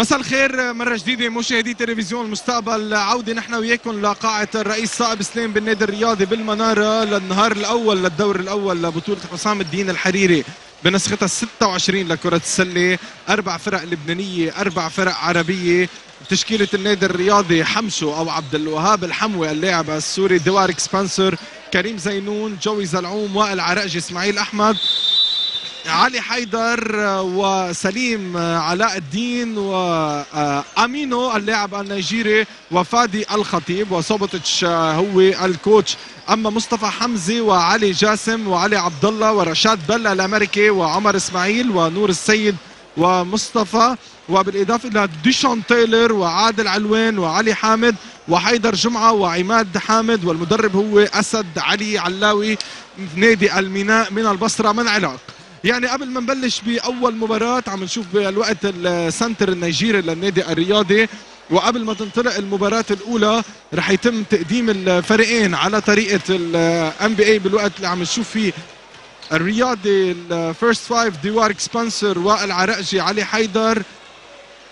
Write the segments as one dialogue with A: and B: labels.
A: مساء الخير مرة جديدة مشاهدي تلفزيون المستقبل. عودة نحن وياكم لقاعة الرئيس صائب سليم بالنادي الرياضي بالمنارة للنهار الأول للدور الأول لبطولة حسام الدين الحريري بنسختها 26 لكرة السلة. أربع فرق لبنانية أربع فرق عربية. تشكيلة النادي الرياضي حمشو أو عبد الوهاب الحموي اللاعب السوري دوارك سبنسر كريم زينون جوي زلعوم وائل عرقجي إسماعيل أحمد. علي حيدر وسليم علاء الدين وأمينو اللاعب النيجيري وفادي الخطيب وسوبوتيتش هو ال coach. أما مصطفى حمزه وعلي جاسم وعلي عبد الله ورشاد بل الأمريكي وعمر إسماعيل ونور السيد ومصطفى. وبالإضافة إلى ديشون تايلر وعادل علوان وعلي حامد وحيدر جمعة وعماد حامد والمدرب هو أسد علي علاوي نادي الميناء من البصرة من العراق. يعني قبل ما نبلش بأول مباراة عم نشوف بالوقت ال center النيجيري للنادي الرياضي. وقبل ما تنطلق المباراة الأولى رح يتم تقديم الفريقين على طريقة ال NBA بالوقت اللي عم نشوف فيه. الرياضي ال first five ديوارك سبنسر وائل عرقجي علي حيدر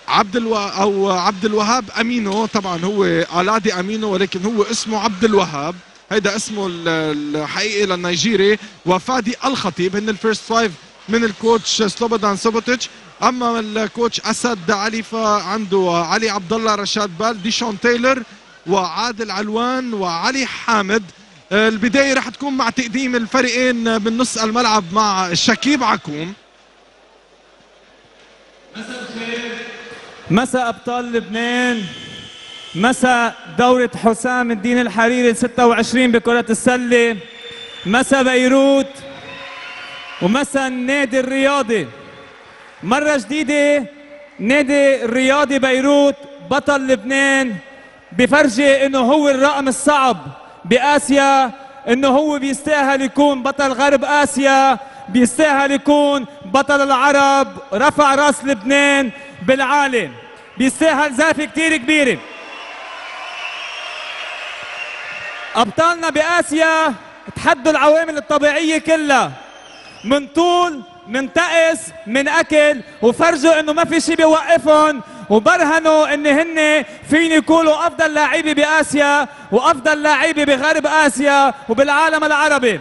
A: عبد ألو... أو عبد الوهاب أمينو. طبعا هو الأدي أمينو ولكن هو اسمه عبد الوهاب. هيدا اسمه الحقيقي للنيجيري وفادي الخطيب هن ال first five من ال coach سلوبودان سوبوتيتش أما ال coach أسد علي فعنده علي عبد الله رشاد بل ديشون تايلر وعادل علوان وعلي حامد. البداية رح تكون مع تقديم الفريقين من نص الملعب مع شكيب عكوم.
B: مساء أبطال لبنان. مساء دورة حسام الدين الحريري 26 بكرة السلة. مساء بيروت. ومساء النادي الرياضي. مرة جديدة نادي الرياضي بيروت بطل لبنان بفرجي إنه هو الرقم الصعب بآسيا إنه هو بيستاهل يكون بطل غرب آسيا بيستاهل يكون بطل العرب. رفع راس لبنان بالعالم. بيستاهل زافة كتير كبيرة. أبطالنا بآسيا تحدوا العوامل الطبيعية كلها. من طول من طقس من أكل وفرجوا إنه ما في شيء بيوقفهم وبرهنوا إن هن فين يكونوا أفضل لاعبي بآسيا وأفضل لاعبي بغرب آسيا وبالعالم العربي.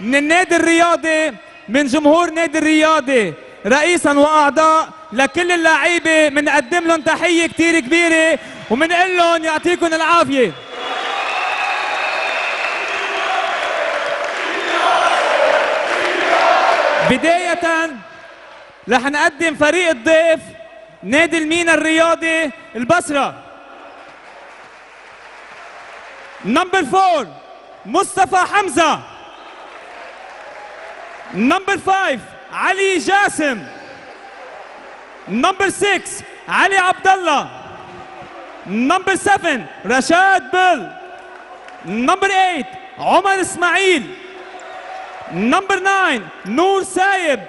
B: من النادي الرياضي من جمهور نادي الرياضي رئيسا وأعضاء لكل اللعيبه بنقدم لهم تحية كثير كبيرة وبنقول لهم يعطيكم العافية. بداية رح نقدم فريق الضيف نادي المينا الرياضي البصرة. number four مصطفى حمزة. number five علي جاسم. number 6 علي عبد الله number 7 رشاد بل number 8 عمر إسماعيل. number 9 نور سايب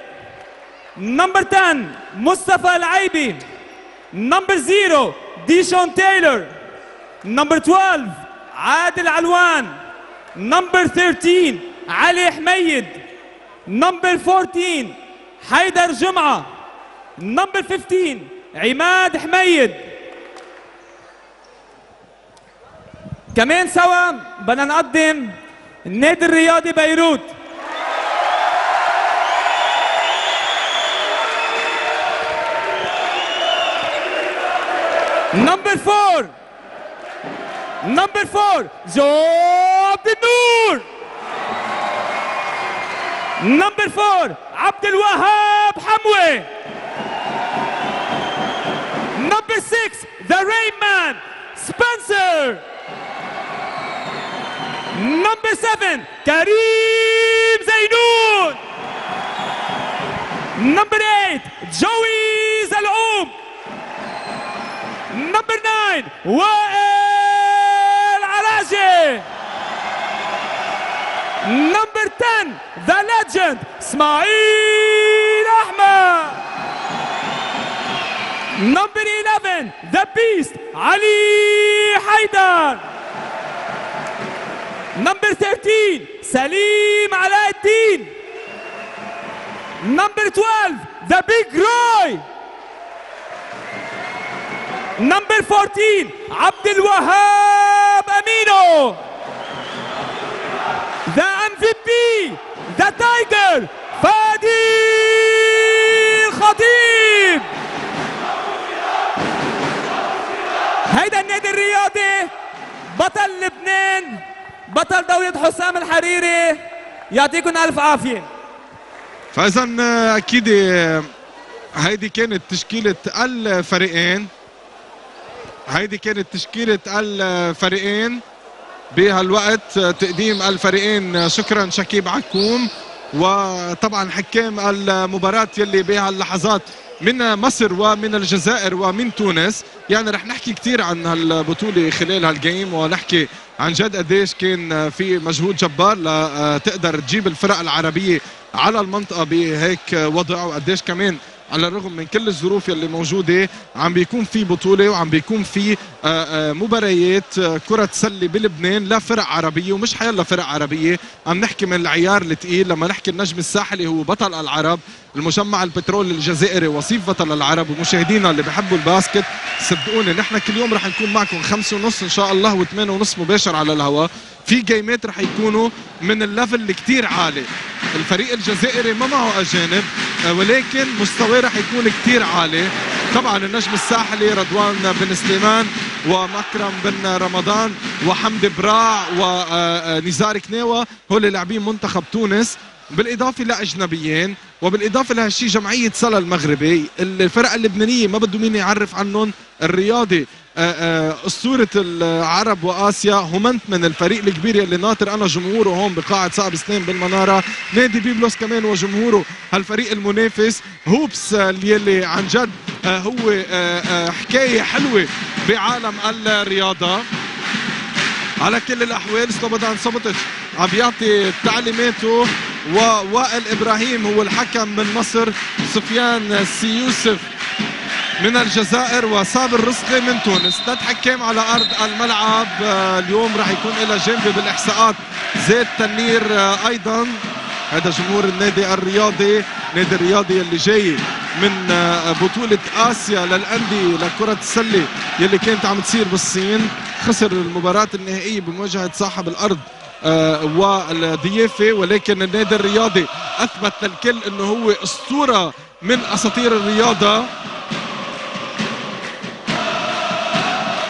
B: number 10 مصطفى العيبي number 0 ديشون تايلر number 12 عادل علوان number 13 علي حميد number 14 حيدر جمعة number 15 عماد حميد كمان سوا بدنا نقدم النادي الرياضي بيروت. number four number four جو عبد النور number four عبد الوهاب حموي number 6 the rain man سبنسر number 7 كريم زينون number 8 جوي زلعوم number 9 وائل عراجي number 10 the legend اسماعيل احمد number 11 the beast علي حيدر number 13 سليم علاء الدين number 12 the big روي number 14 عبد الوهاب امينو the MVP the tiger فادي الخطيب هيدا النادي الرياضي بطل لبنان بطل دولة حسام الحريري. يعطيكم ألف عافية.
A: فاذا أكيد هيدي كانت تشكيلة الفريقين. هيدي كانت تشكيلة الفريقين. بهالوقت تقديم الفريقين شكرا شكيب عكوم. وطبعا حكام المباراة يلي بهاللحظات من مصر ومن الجزائر ومن تونس. يعني رح نحكي كثير عن هالبطولة خلال هالجيم ونحكي عن جد قديش كان في مجهود جبار لتقدر تجيب الفرق العربية على المنطقة بهيك وضع وقديش كمان على الرغم من كل الظروف اللي موجودة عم بيكون في بطولة وعم بيكون في آه، آه، مباريات آه، كرة سله بلبنان لا فرق عربية ومش حيلا فرق عربية. عم نحكي من العيار الثقيل لما نحكي النجم الساحلي هو بطل العرب. المجمع البترول الجزائري وصيف بطل العرب ومشاهدينا اللي بحبوا الباسكت صدقوني نحن كل يوم رح نكون معكم خمسة ونص إن شاء الله وثمانية ونص مباشر على الهواء في جيمات رح يكونوا من ال level اللي كتير عالي. الفريق الجزائري ما معه أجانب آه، ولكن مستواه رح يكون كتير عالي. طبعا النجم الساحلي رضوان بن سليمان ومكرم بن رمضان وحمد براع ونزار آه، آه، كناوة هول لاعبين منتخب تونس. بالإضافة لأجنبيين وبالإضافة لهالشيء جمعية سلا المغربي الفرق اللبنانية ما بده مين يعرف عنهم الرياضي آه، آه، أسطورة العرب وآسيا همنت من الفريق الكبير اللي ناطر أنا جمهوره هون بقاعه صعب سليم بالمنارة نادي بيبلوس كمان وجمهوره هالفريق المنافس هوبس اللي عن جد آه، هو حكاية حلوة بعالم الرياضة. على كل الأحوال سلوبودان صبتش عم بيعطي تعليماته. ووائل إبراهيم هو الحكم من مصر سفيان سيوسف من الجزائر وصابر رزقي من تونس. ثلاث على أرض الملعب. آه، اليوم راح يكون له جانبي بالإحصاءات. زيد تنير آه، أيضا. هذا جمهور النادي الرياضي النادي الرياضي اللي جاي من آه، بطولة آسيا للأندية لكرة السلة يلي كانت عم تصير بالصين. خسر المباراة النهائية بمواجهة صاحب الأرض والضيافة ولكن النادي الرياضي أثبت للكل أنه هو أسطورة من أساطير الرياضة.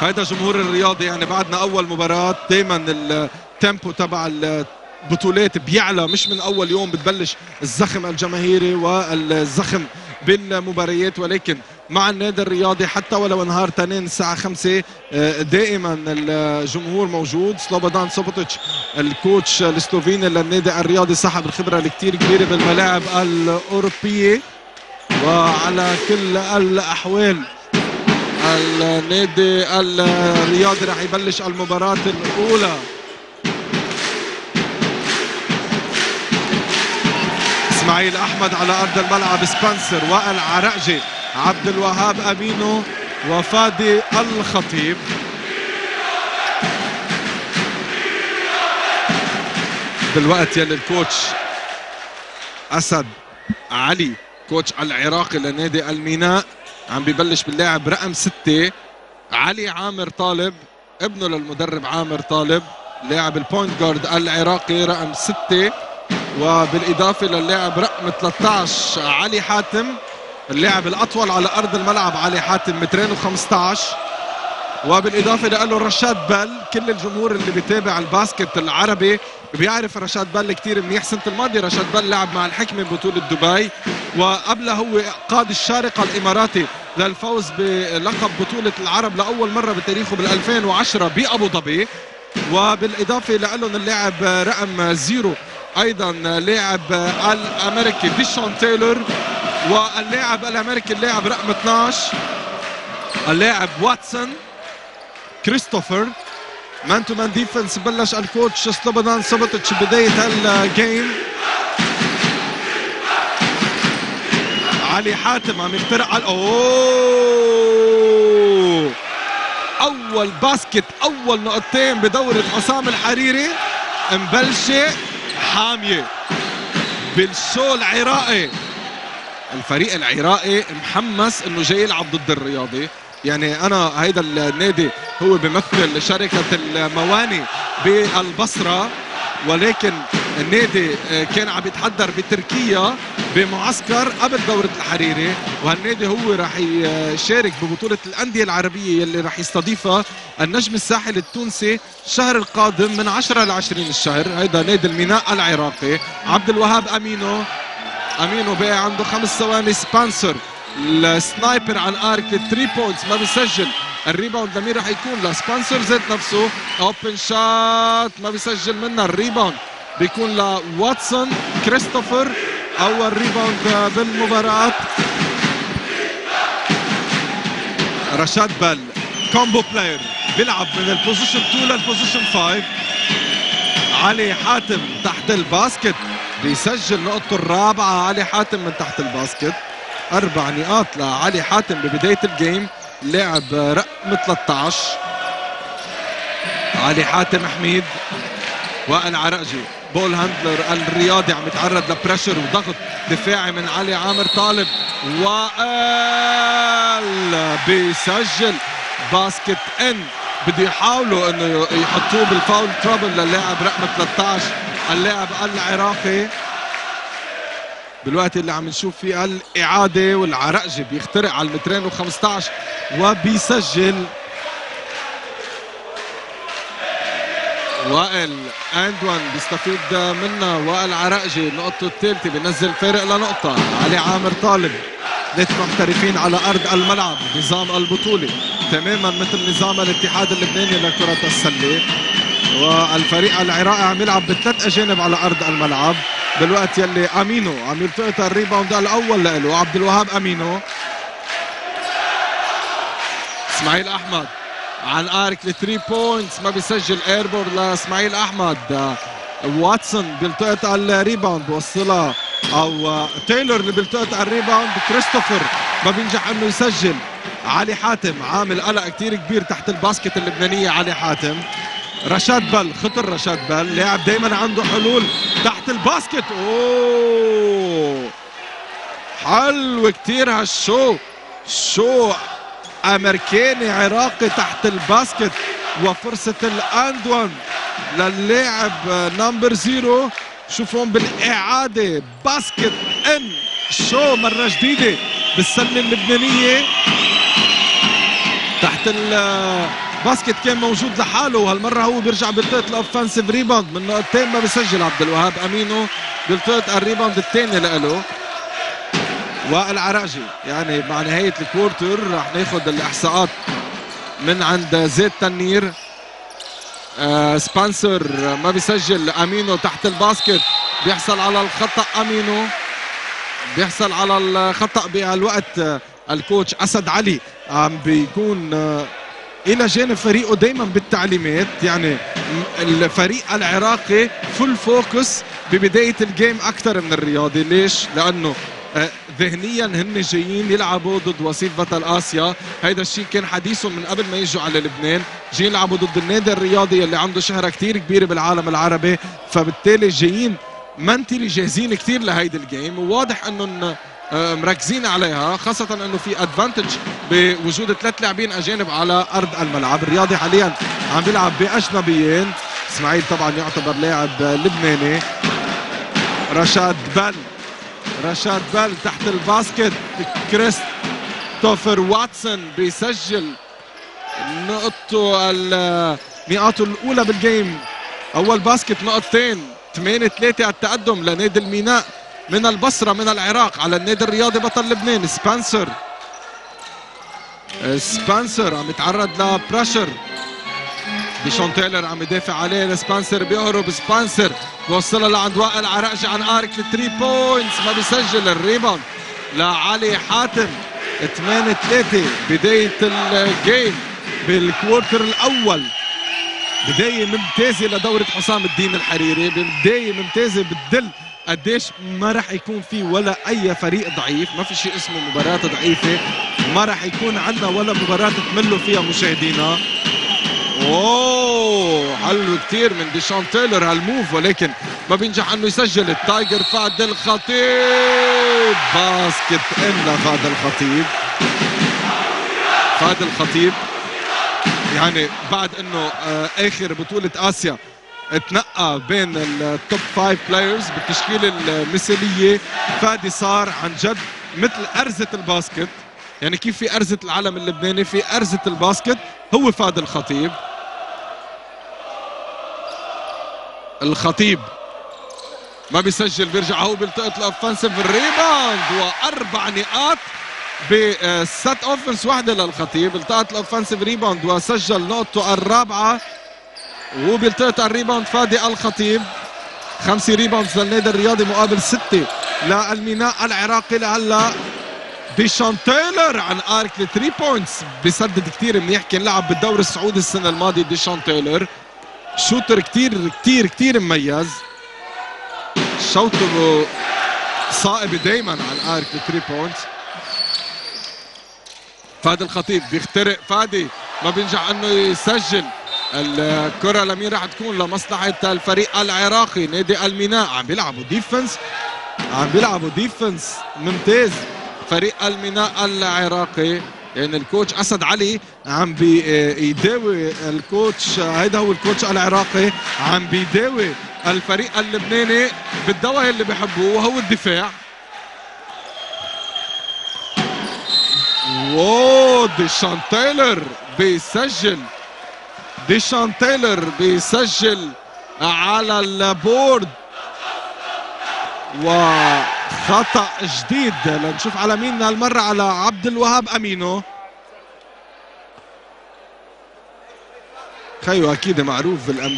A: هذا جمهور الرياضي يعني بعدنا أول مباراة دائما ال tempo تبع البطولات بيعلى مش من أول يوم بتبلش الزخم الجماهيري والزخم بالمباريات ولكن مع النادي الرياضي حتى ولو نهار تنين الساعة خمسة آه، دائما الجمهور موجود. سلوبودان سوبوتيتش الكوتش السلوفيني للنادي الرياضي صاحب الخبرة الكتير كبيرة بالملاعب الأوروبية. وعلى كل الأحوال النادي الرياضي راح يبلش المباراة الأولى. إسماعيل أحمد على أرض الملعب سبنسر وائل عرقجي. عبد الوهاب أمينو وفادي الخطيب. بالوقت يلي ال coach أسد علي coach العراقي لنادي الميناء عم ببلش باللاعب رقم ستة علي عامر طالب ابنه للمدرب عامر طالب لاعب ال point guard العراقي رقم ستة وبالإضافة للاعب رقم 13 علي حاتم اللاعب الأطول على أرض الملعب علي حاتم مترين و15 وبالإضافة له رشاد بل كل الجمهور اللي بيتابع ال basket العربي بيعرف رشاد بل كثير منيح. سنة الماضية رشاد بل لعب مع الحكمة ببطولة دبي وقبلها هو قاد الشارقة الإماراتي للفوز بلقب بطولة العرب لأول مرة بتاريخه بال 2010 بأبو ظبي. وبالإضافة لهم اللاعب رقم zero أيضا لاعب الأمريكي ديشون تايلور. واللاعب الأمريكي اللاعب رقم 12 اللاعب واتسون كريستوفر man to man defense بلش ال coach سلوبودان سوبوتيتش بداية ال game. علي حاتم عم يخترق على أوه! أول basket أول نقطتين بدورة حسام الحريري. مبلشة حامية. بالشو العراقي الفريق العراقي محمس إنه جاي يلعب ضد الرياضي. يعني أنا هيدا النادي هو بيمثل شركة المواني بالبصرة ولكن النادي آه، كان عم يتحضر بتركيا بمعسكر قبل دورة الحريري وهالنادي هو راح يشارك ببطولة الأندية العربية اللي راح يستضيفها النجم الساحل التونسي الشهر القادم من 10 ل 20 الشهر. هيدا نادي الميناء العراقي. عبد الوهاب أمينو أمينو بقى عنده خمس ثواني. سبانسر ال sniper على ال arc ال three points ما بيسجل. ال rebound لمين راح يكون؟ لسبانسر ذات نفسه. open shot ما بيسجل منها ال rebound بيكون لواتسون كريستوفر أول rebound بالمباراة. رشاد بل combo player بيلعب من ال position 2 لل position 5 علي حاتم تحت ال basket. بيسجل نقطته الرابعة علي حاتم من تحت ال basket. أربع نقاط لعلي حاتم ببداية ال game. لاعب رقم 13 علي حاتم حميد. وائل عرقجي ball handler الرياضي عم يتعرض ل pressure وضغط دفاعي من علي عامر طالب. وائل بيسجل basket in. بده يحاولوا إنه يحطوه بال foul trouble للاعب رقم 13 اللاعب العراقي بالوقت اللي عم نشوف فيه الإعادة والعرقجي بيخترق على المترين و15 وبيسجل. وائل اند وان بيستفيد منها. وائل عرقجي نقطته الثالثة بينزل فارق لنقطة. علي عامر طالب. ثلاث محترفين على أرض الملعب. نظام البطولة. تماما مثل نظام الاتحاد اللبناني لكرة السلة. والفريق العراقي عم يلعب بثلاث أجانب على أرض الملعب. بالوقت يلي أمينو عم يلتقط ال rebound الأول له عبد الوهاب أمينو. إسماعيل أحمد عن arc ل three points ما بيسجل air ball لإسماعيل أحمد. واتسون بيلتقط ال rebound وصلها أو تايلور اللي بيلتقط ال rebound كريستوفر ما بينجح إنه يسجل. علي حاتم عامل قلق كثير كبير تحت ال basket اللبنانية علي حاتم. رشاد بل خطر رشاد بل. لاعب دائما عنده حلول تحت ال basket. أوه! حلو كثير هال show. show أمريكاني عراقي تحت ال basket. وفرصة ال and one للاعب number zero. شوفهم بالإعادة. basket in show مرة جديدة بالسلة اللبنانية. تحت ال basket كان موجود لحاله وهالمرة هو بيرجع بيلتقط ال offensive rebound من نقطتين ما بيسجل عبد الوهاب أمينو بيلتقط ال rebound الثاني لإله. والعراجي يعني مع نهاية ال quarter رح ناخذ الإحصاءات من عند زيد تنير. آه سبانسر ما بيسجل أمينو تحت ال basket. بيحصل على الخطأ أمينو. بيحصل على الخطأ بهالوقت آه ال coach أسد علي عم بيكون آه إلى جانب فريقه دائما بالتعليمات. يعني الفريق العراقي full focus ببداية ال game أكثر من الرياضي. ليش؟ لأنه ذهنيا هن جايين يلعبوا ضد وصيف بطل اسيا هيدا الشيء كان حديثهم من قبل ما يجوا على لبنان. جايين يلعبوا ضد النادي الرياضي اللي عنده شهرة كثير كبيرة بالعالم العربي. فبالتالي جايين mentally جاهزين كثير لهيدي ال game وواضح انهم مركزين عليها خاصة إنه في advantage بوجود ثلاث لاعبين أجانب على أرض الملعب. الرياضي حاليا عم بيلعب بأجنبيين. إسماعيل طبعا يعتبر لاعب لبناني. رشاد بل رشاد بل تحت ال basket. كريستوفر واتسون بيسجل نقطته نقاطه الأولى بال game أول basket نقطتين 8 3 التقدم لنادي الميناء. من البصرة من العراق على النادي الرياضي بطل لبنان سبانسر. سبانسر عم يتعرض ل pressure ديشون تايلر عم يدافع عليه لسبانسر بيهرب سبانسر بوصلها لعند وائل عرقجي عن arc ال three points ما بيسجل ال rebound لعلي حاتم 8 3 بداية ال game بال quarter الأول. بداية ممتازة لدورة حسام الدين الحريري بداية ممتازة بتدل قديش ما راح يكون في ولا أي فريق ضعيف ما في شيء اسمه مباراة ضعيفة ما راح يكون عندنا ولا مباراة تملوا فيها مشاهدينا. أوه حلو كثير من ديشان تايلر هال move ولكن ما بينجح إنه يسجل ال tiger فادي الخطيب. basket in لفادي الخطيب. فادي الخطيب يعني بعد إنه آه، آخر بطولة آسيا تنقى بين ال top five players بالتشكيله المثالية. فادي صار عن جد مثل أرزة ال basket. يعني كيف في أرزة العلم اللبناني في أرزة ال basket هو فادي الخطيب. الخطيب ما بيسجل بيرجع هو بيلتقط ال offensive rebound وأربع نقاط بس ب offense واحدة للخطيب. التقط ال offensive rebound وسجل نقطته الرابعة. وبيلتقط ال rebound فادي الخطيب. خمسة rebounds للنادي الرياضي مقابل ستة للميناء العراقي لهلا. ديشان تايلر عن arc ال three points. بيسدد كثير منيح كان لعب بالدوري السعودي السنة الماضية ديشان تايلر. shooter كثير كثير كثير مميز. شوته صائب دائما عن arc ال three points. فادي الخطيب بيخترق فادي. ما بينجح إنه يسجل. الكرة لمين راح تكون لمصلحة الفريق العراقي نادي الميناء. عم بيلعبوا defense عم بيلعبوا defense ممتاز. فريق الميناء العراقي. يعني ال coach أسد علي عم بيداوي ال coach. هيدا هو ال coach العراقي. عم بيداوي الفريق اللبناني بالدواء اللي بيحبوه وهو الدفاع. wow ديشان تايلر بيسجل. ديشان تايلر بيسجل على ال board. وخطأ جديد. لنشوف على مين هالمرة على عبد الوهاب أمينو. خيو أكيد معروف بال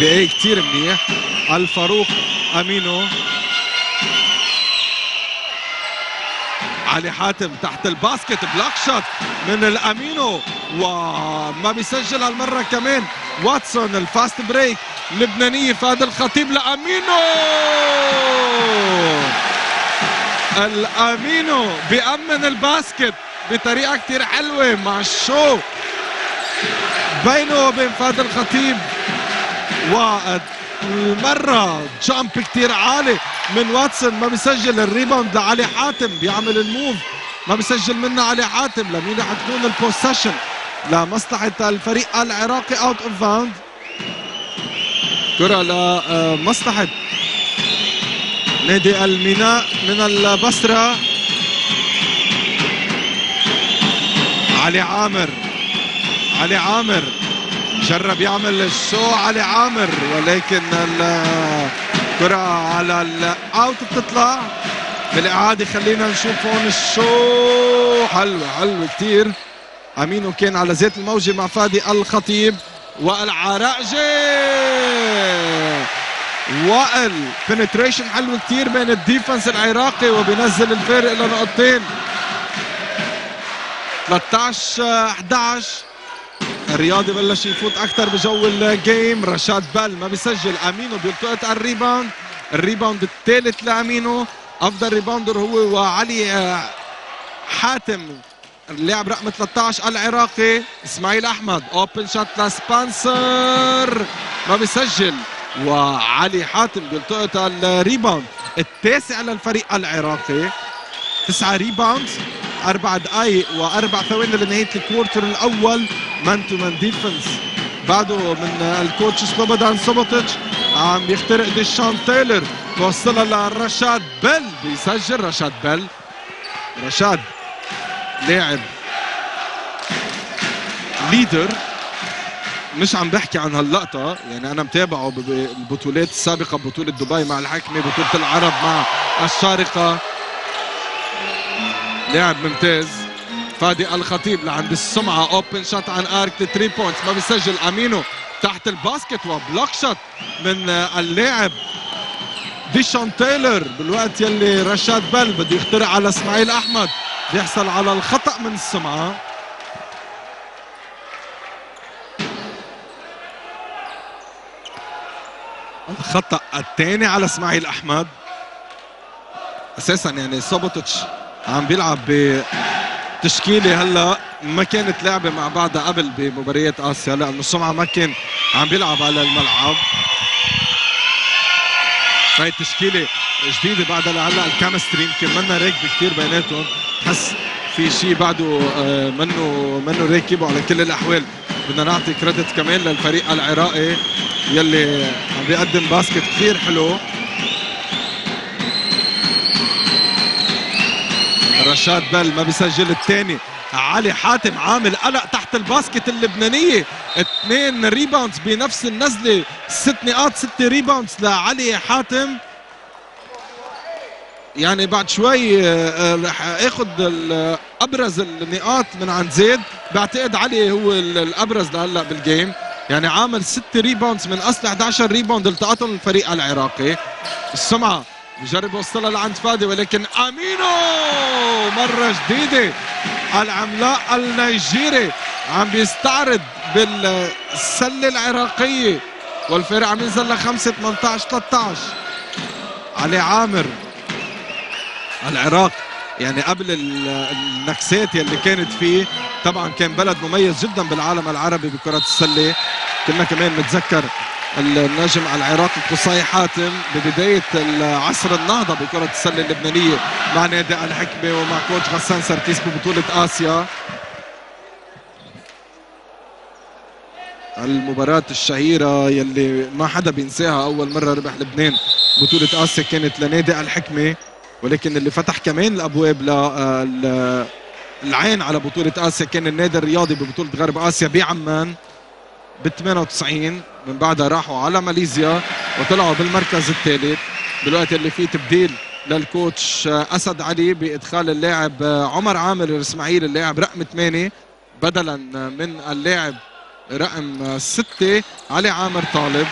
A: NBA كثير منيح. الفاروق أمينو. علي حاتم تحت ال basket. block shot من الأمينو وما بيسجل هالمرة كمان واتسون. ال fast break لبنانية فادي الخطيب لأمينو. الأمينو بيأمن ال basket بطريقة كتير حلوة مع ال show. بينه وبين فادي الخطيب والمرة jump كتير عالي من واتسون. ما بيسجل ال rebound لعلي حاتم. بيعمل ال move. ما بيسجل منها علي حاتم. لمين رح تكون ال possession لمصلحة الفريق العراقي out of bound كرة لمصلحة نادي الميناء من البصرة. علي عامر. علي عامر. جرب يعمل ال show علي عامر ولكن الكرة على ال out بتطلع. بالإعادة خلينا نشوف هون ال show حلوة حلوة كتير. أمينو كان على زيت الموجة مع فادي الخطيب. والعراقجي وائل penetration حلو كتير بين ال defense العراقي وبينزل الفارق إلى نقطتين 13 11 الرياضي بلش يفوت أكثر بجو ال game رشاد بل ما بيسجل. أمينو بيلتقط ال rebound. ال rebound الثالث لأمينو. أفضل rebounder هو وعلي آه، حاتم. اللاعب رقم 13 العراقي إسماعيل أحمد. open shot لسبنسر. ما بيسجل. وعلي حاتم بيلتقط ال rebound. التاسع للفريق العراقي. تسعة rebound أربع دقائق وأربع ثواني لنهاية ال quarter الأول. man to man defense. بعده من ال coach سلوبودان سوبوتيتش. عم يخترق ديشان تايلر. توصلها لرشاد بل بيسجل رشاد بل رشاد لاعب leader. مش عم بحكي عن هاللقطة. يعني أنا متابعه بالبطولات السابقة بطولة دبي مع الحكمة بطولة العرب مع الشارقة لاعب ممتاز. فادي الخطيب لعند السمعة open shot عن arc 3 points ما بيسجل أمينو تحت ال basket و block shot من اللاعب ديشان تايلر بالوقت يلي رشاد بل بده يخترق على إسماعيل أحمد. بيحصل على الخطأ من السمعة. الخطأ الثاني على إسماعيل أحمد. أساسا يعني سوبوتش عم بيلعب بتشكيلة هلا. ما كانت لعبة مع بعضها قبل بمباريات آسيا لأنه السمعة ما كان عم بيلعب على الملعب. هاي التشكيلة جديدة بعد لهلا ال chemistry يمكن منا راكبة كثير بيناتهم. تحس في شيء بعده آه، منه منه راكب وعلى كل الأحوال. بدنا نعطي credit كمان للفريق العراقي يلي عم بيقدم basket كثير حلو. رشاد بل ما بيسجل الثاني علي حاتم عامل قلق تحت ال basket اللبنانية. اثنين rebounds بنفس النزلة. ست نقاط ست rebounds لعلي حاتم. يعني بعد شوي آه، آه، رح اخذ أبرز النقاط من عند زيد. بعتقد علي هو ال- الأبرز لهلأ بال game يعني عامل ست rebounds من أصل 11 rebound التقطهم الفريق العراقي. السمعة. بجرب يوصلها لعند فادي ولكن أمينو مرة جديدة. العملاق النيجيري عم بيستعرض بالسلة العراقية والفريق عم ينزل ل 5 18 13 علي عامر العراق يعني قبل ال- النكسات يلي كانت فيه طبعا كان بلد مميز جدا بالعالم العربي بكرة السلة. كنا كمان نتذكر النجم العراقي قصي حاتم ببداية عصر النهضة بكرة السلة اللبنانية مع نادي الحكمة ومع كوتش غسان سرتيس ببطولة آسيا. المباراة الشهيرة يلي ما حدا بينساها أول مرة ربح لبنان بطولة آسيا كانت لنادي الحكمة ولكن اللي فتح كمان الأبواب لل العين على بطولة آسيا كان النادي الرياضي ببطولة غرب آسيا بعمان. بال 98 من بعدها راحوا على ماليزيا وطلعوا بالمركز الثالث. بالوقت اللي فيه تبديل للكوتش أسد علي بإدخال اللاعب عمر عامر الإسماعيلي اللاعب رقم 8 بدلا من اللاعب رقم 6 علي عامر طالب.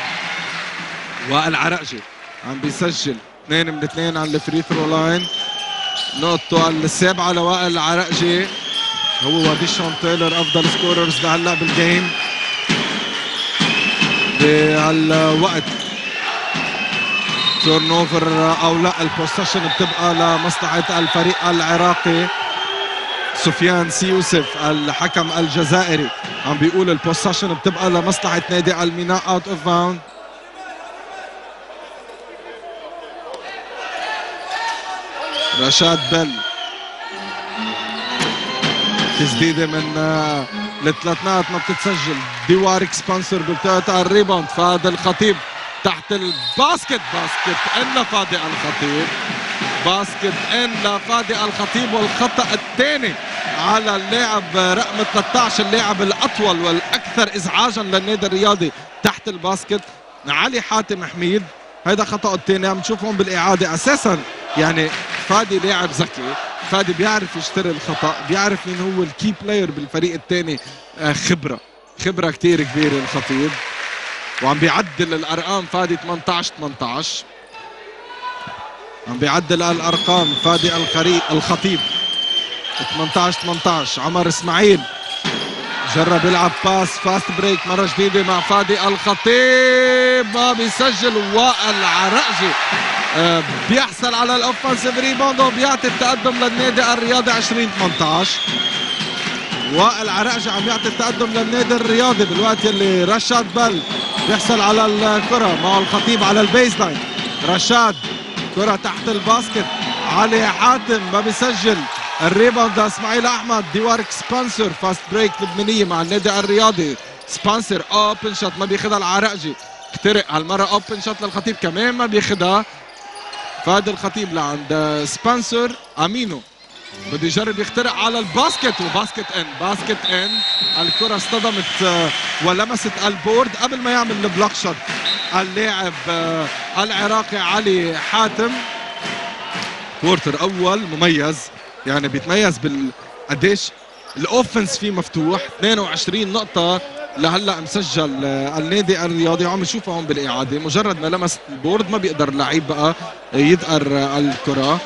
A: والعرقجي. عم بيسجل اثنين من اثنين على ال free throw line. نقطته السابعة لوائل العرقجي. هو وديشون تايلر أفضل scorers لهلأ بال game بهالوقت turnover أو لا ال possession بتبقى لمصلحة الفريق العراقي. سفيان سيوسف الحكم الجزائري عم بيقول ال possession بتبقى لمصلحة نادي الميناء out of bound رشاد بل تسديدة من الثلاث نقط ما بتتسجل. ديوارك سبنسر بتقطع ال rebound. فادي الخطيب تحت ال basket. basket and لفادي الخطيب. basket and لفادي الخطيب. والخطأ الثاني على اللاعب رقم 13 اللاعب الأطول والأكثر ازعاجا للنادي الرياضي تحت ال basket. علي حاتم حميد. هيدا خطأ الثاني عم نشوف هون بالإعادة أساسا. يعني فادي لاعب ذكي فادي بيعرف يشتري الخطأ. بيعرف مين هو ال key player بالفريق الثاني خبرة. خبرة كتير كبيرة الخطيب. وعم بيعدل الأرقام. فادي 18 18 عم بيعدل الأرقام. فادي الخري الخطيب. 18 18 عمر إسماعيل. جرب يلعب pass fast break مرة جديدة مع فادي الخطيب. ما بيسجل وائل عرقجي آه، بيحصل على ال offensive rebound وبيعطي التقدم للنادي الرياضي 20 18 وائل عرقجي عم يعطي التقدم للنادي الرياضي بالوقت اللي رشاد بل بيحصل على الكرة. مع الخطيب على ال baseline رشاد كرة تحت ال basket. علي حاتم ما بيسجل ال rebound اسماعيل احمد ديوارك سبنسر fast break لبنانية مع النادي الرياضي. سبنسر open shot ما بياخذها العرقجي اخترق هالمرة open shot للخطيب كمان ما بياخذها فادي الخطيب لعند سبنسر أمينو. بده يجرب يخترق على ال basket و basket and basket and. الكرة اصطدمت آه، ولمست ال board. قبل ما يعمل ال block shot اللاعب آه، العراقي علي حاتم. quarter أول مميز. يعني بيتميز بال قديش ال offense فيه مفتوح. 22 نقطة لهلأ مسجل النادي الرياضي. عم نشوفها هون بالإعادة. مجرد ما لمس ال board ما بيقدر اللعيب بقى يدقر الكرة.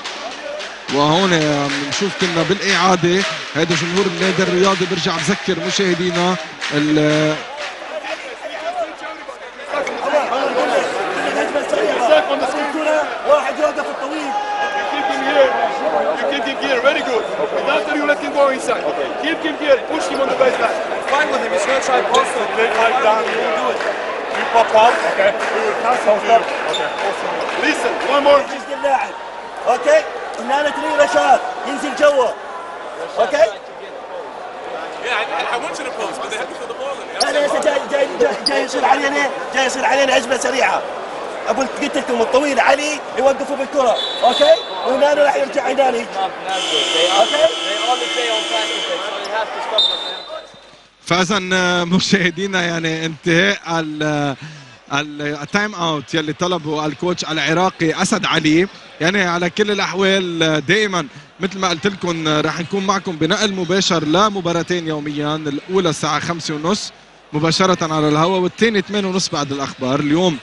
A: وهون عم نشوف كنا بالإعادة. هذا جمهور النادي الرياضي. برجع بذكر مشاهدينا ال-
C: واحد يوقف الطويل
D: Keep him here. You keep him here. Very good. After you let him go inside. Keep him here. Push him on the baseline.
C: fine with him he's gonna try post it
D: Lay pipe down.
C: He'll do it
D: Out. Okay. It to you. Okay. Listen. One more.
C: يسجل اللاعب أوكي هنا تري رشاد ينزل جوا Okay?
D: Yeah, I, I went to the post, but they had to put the ball in.
C: أنا هسه جاي جاي جاي, يصير علينا جاي يصير علينا هجمة سريعة أقول قلت لكم الطويل علي يوقفوا بالكرة أوكي ونانو راح يرجع يناني Okay.
E: so stop man.
A: فاذا مشاهدينا يعني انتهاء ال ال time out يلي طلبه ال coach العراقي أسد علي. يعني على كل الأحوال دائما مثل ما قلت لكم رح نكون معكم بنقل مباشر لمباراتين يوميا. الأولى الساعة خمسة ونص مباشرة على الهواء والثاني 8 ونص بعد الأخبار. اليوم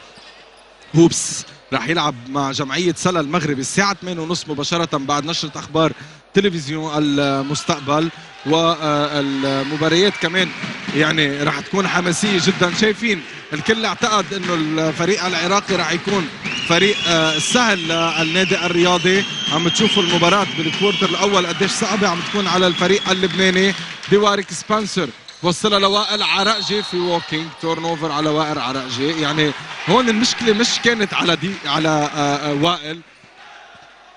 A: هوبس راح يلعب مع جمعية سلا المغربي الساعة 8 ونص مباشرة بعد نشرة أخبار تلفزيون المستقبل. والمباريات كمان يعني راح تكون حماسية جدا. شايفين الكل اعتقد إنه الفريق العراقي راح يكون فريق آه، سهل للنادي الرياضي. عم تشوفوا المباراة بال quarter الأول قديش صعبة. عم تكون على الفريق اللبناني. دوارك سبانسر وصلها لوائل عرقجي في walking turnover على وائل عرقجي. يعني هون المشكلة مش كانت على دي على آه، آه، وائل.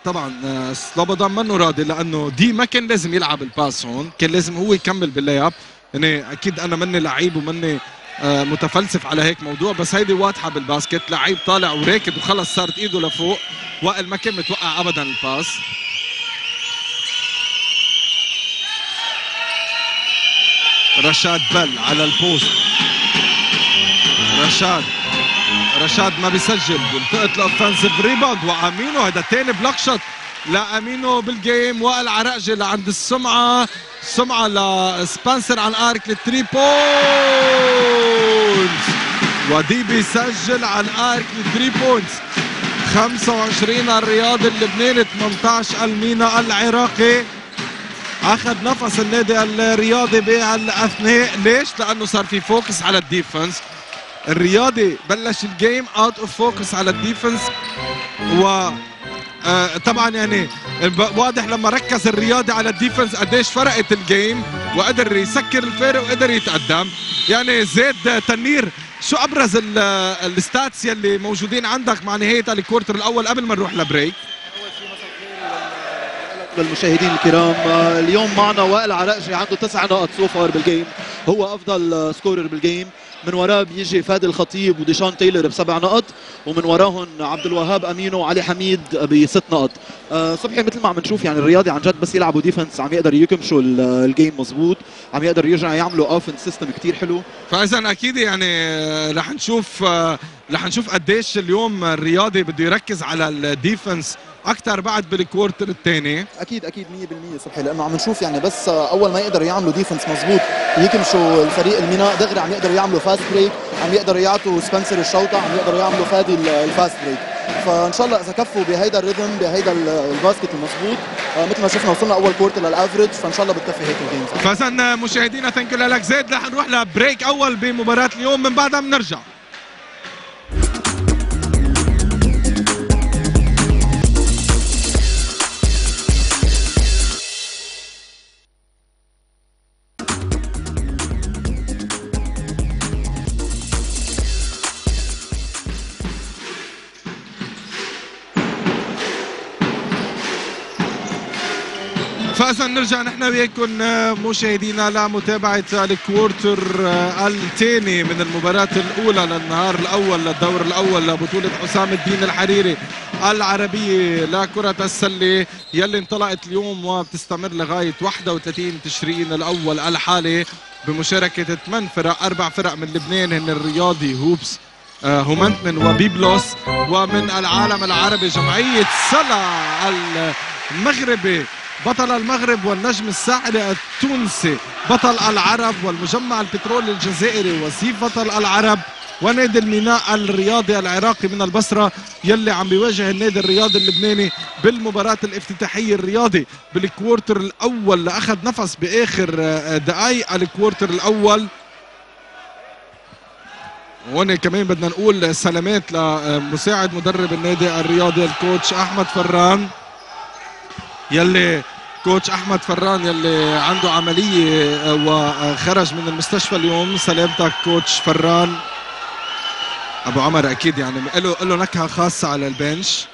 A: طبعا آه، سلوبودان منه راضي لأنه دي ما كان لازم يلعب ال pass هون. كان لازم هو يكمل بال layup يعني أكيد أنا مني لعيب ومني آه، متفلسف على هيك موضوع بس هيدي واضحة بال basket. لعيب طالع وراكد وخلص صارت ايده لفوق. وائل ما كان متوقع ابدا ال pass. رشاد بل على ال post. رشاد. رشاد ما بيسجل. بيلتقط ال offensive rebound. وأمينو هذا تاني block shot لأمينو بال game وائل عرقجي لعند السمعة. السمعه لسبنسر عن arc لل three points ودي بيسجل عن arc لل three points 25 الرياض اللبناني 18 المينا العراقي. أخذ نفس النادي الرياضي بالأثناء. ليش؟ لأنه صار في focus على ال defense. الرياضي بلش ال game out of focus على ال defense. و آه، طبعا يعني واضح لما ركز الرياضي على ال defense قديش فرقت ال game وقدر يسكر الفارق وقدر يتقدم. يعني زيد تنير شو أبرز ال- ال stats يلي موجودين عندك مع نهاية ال quarter الأول قبل ما نروح ل break؟
F: للمشاهدين الكرام اليوم معنا وائل عرقجي عنده تسع نقط so far بال game هو أفضل scorer بال game من وراه بيجي فادي الخطيب وديشان تايلر بسبع نقط ومن وراهم عبد الوهاب أمينو وعلي حميد بست نقط. آه، صبحي مثل ما عم نشوف يعني الرياضي عن جد بس يلعبوا defense عم يقدر يكمشوا ال- ال game مزبوط عم يقدر يرجع يعملوا offense system كتير حلو.
A: فإذا أكيد يعني رح نشوف آه، رح نشوف قديش اليوم الرياضي بده يركز على ال defense أكثر بعد بال quarter الثاني.
F: أكيد أكيد 100% صبحي لأنه عم نشوف يعني بس أول ما يقدروا يعملوا defense مزبوط يكمشوا الفريق الميناء. دغري عم يقدروا يعملوا fast break عم يقدروا يعطوا سبنسر الشوطة عم يقدروا يعملوا فادي ال- ال fast break فإن شاء الله إذا كفوا بهيدا ال rythme بهيدا ال- ال basket المزبوط آه، مثل ما شفنا وصلنا أول quarter لل average فإن شاء الله بتكفي هيك ال game
A: فاذا مشاهدينا thank you لك زيد رح نروح ل break أول بمباراة اليوم. من بعدها بنرجع. فاذا نرجع نحن وياكم آه، مشاهدينا لمتابعة الكوارتر آه، الثاني من المباراة الأولى للنهار الأول للدور الأول لبطولة حسام الدين الحريري العربيه لكرة السلة يلي انطلقت اليوم وبتستمر لغاية 31 تشرين الأول الحالي بمشاركة ثمان فرق أربع فرق من لبنان هن الرياضي هوبس آه، هومنتمن وبيبلوس ومن العالم العربي جمعية سلا المغربي. بطل المغرب والنجم الساحلي التونسي بطل العرب والمجمع البترولي الجزائري وسيف بطل العرب ونادي الميناء الرياضي العراقي من البصرة يلي عم بيواجه النادي الرياضي اللبناني بالمباراة الافتتاحية الرياضي بال quarter الأول لأخذ نفس بآخر آه، دقايق ال quarter الأول. وهون كمان بدنا نقول سلامات لمساعد مدرب النادي الرياضي ال coach أحمد فران. يلي كوتش أحمد فران يلي عنده عملية آه، وخرج من المستشفى اليوم. سلامتك كوتش فران. أبو عمر أكيد يعني له له نكهة خاصة على البنش.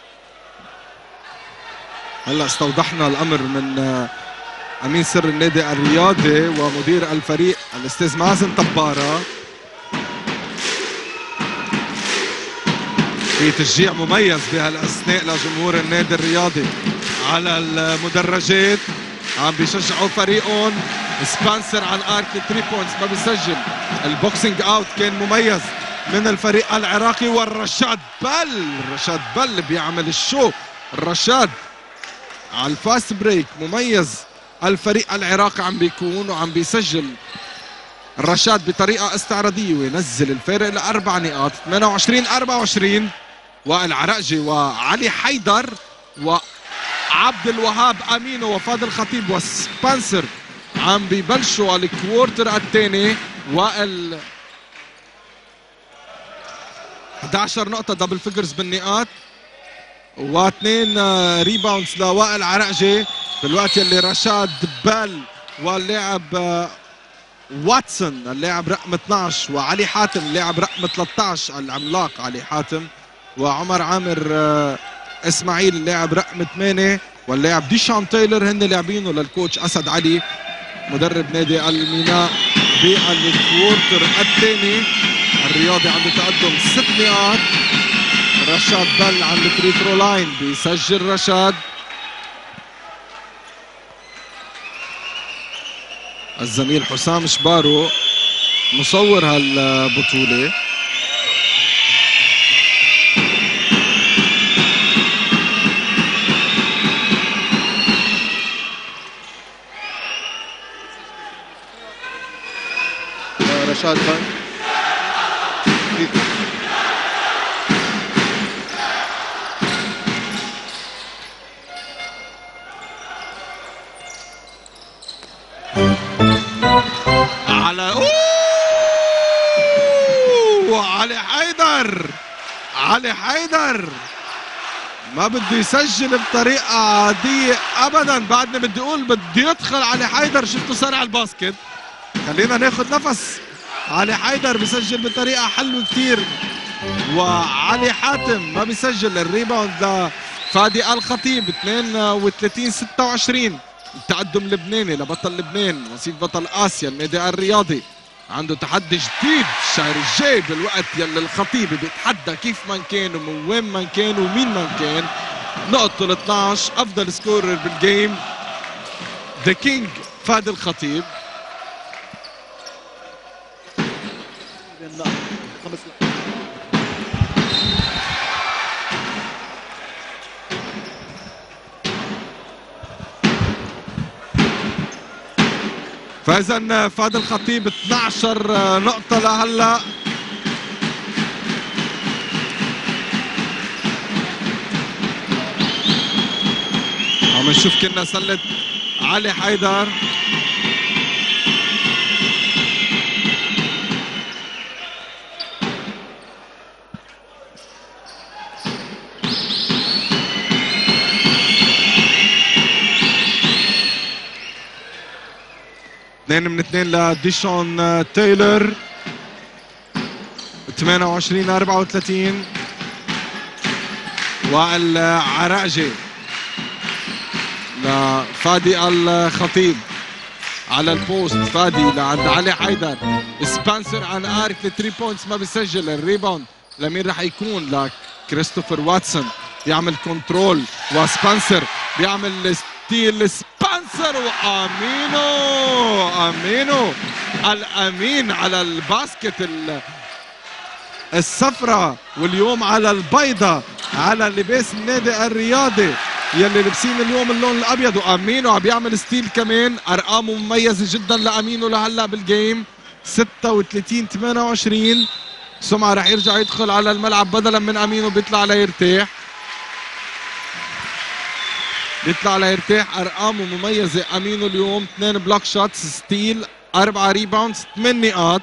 A: هلأ استوضحنا الأمر من آه، أمين سر النادي الرياضي ومدير الفريق الأستاذ مازن طبارة. في تشجيع مميز بهالأثناء لجمهور النادي الرياضي. على المدرجات عم بيشجعوا فريقهم. سبانسر عن arc 3 points ما بيسجل. ال boxing out كان مميز من الفريق العراقي والرشاد بل. رشاد بل بيعمل ال show. الرشاد على ال fast break مميز الفريق العراقي عم بيكون وعم بيسجل. الرشاد بطريقة استعراضية وينزل الفارق لأربع نقاط. 28 24 وائل عرقجي وعلي حيدر وعبد الوهاب أمينو وفادي الخطيب وسبنسر عم ببلشوا ال quarter الثاني وائل 11 نقطة double figures بالنقاط. واثنين آه، rebounds لوائل عرقجي في الوقت اللي رشاد بال واللاعب آه، واتسون اللاعب رقم 12 وعلي حاتم اللاعب رقم 13 العملاق علي حاتم وعمر عامر آه، إسماعيل اللاعب رقم 8 واللاعب ديشان تايلر هن لاعبينه لل coach أسد علي مدرب نادي الميناء بال quarter الثاني. الرياضي عنده تقدم ست نقاط رشاد بل عند ال free throw line بيسجل رشاد. الزميل حسام شبارو مصور هالبطولة.
F: بن
A: على أوه! علي حيدر. علي حيدر. ما بده يسجل بطريقة عادية أبدا. بعدني بدي أقول بده يدخل علي حيدر. شفته على ال basket؟ خلينا ناخذ نفس. علي حيدر بيسجل بطريقة حلوة كتير. وعلي حاتم ما بيسجل ال rebound لفادي الخطيب 32 26 تقدم لبناني لبطل لبنان وصيف بطل آسيا النادي الرياضي. عنده تحدي جديد الشهر الجاي بالوقت يلي الخطيب بيتحدى كيف ما كان ومن وين ما كان ومين ما كان. نقطته ال 12 أفضل scorer بال game the king فادي الخطيب. فاذا فادي الخطيب 12 نقطة لهلا. عم نشوف كنا سلة علي حيدر. اثنين من اثنين لديشون تايلر. 28 34 وائل عرقجي لفادي الخطيب. على ال post فادي لعند علي حيدر. سبانسر عن arc 3 points ما بيسجل. ال rebound لمين راح يكون؟ لكريستوفر واتسون. بيعمل control وسبانسر بيعمل steal سبانسر وأمينو. أمينو الأمين على ال basket ال- الصفراء واليوم على البيضة على لباس النادي الرياضي يلي لابسين اليوم اللون الأبيض. وأمينو عم بيعمل steal كمان ارقامه مميزة جدا لأمينو لهلأ بال game 36 28 سمعة رح يرجع يدخل على الملعب بدلا من أمينو بيطلع ليرتاح. بيطلع ليرتاح أرقامه مميزة. أمينو اليوم اثنين block shots steal أربعة rebounds ثمان نقاط.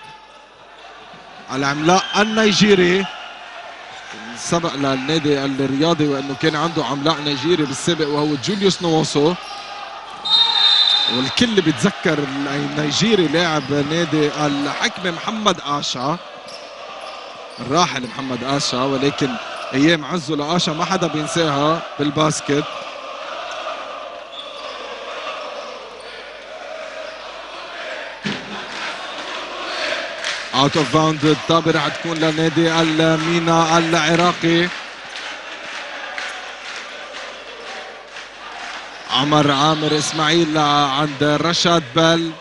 A: العملاق النيجيري. سبق للنادي الرياضي وإنه كان عنده عملاق نيجيري بالسابق وهو جوليوس نواسو. والكل بيتذكر النيجيري لاعب نادي الحكمة محمد آشا. الراحل محمد آشا ولكن أيام عزه لآشا ما حدا بينساها بال basket. out of bound الطابه رح تكون لنادي المينا العراقي. عمر عامر إسماعيل عند رشاد بل.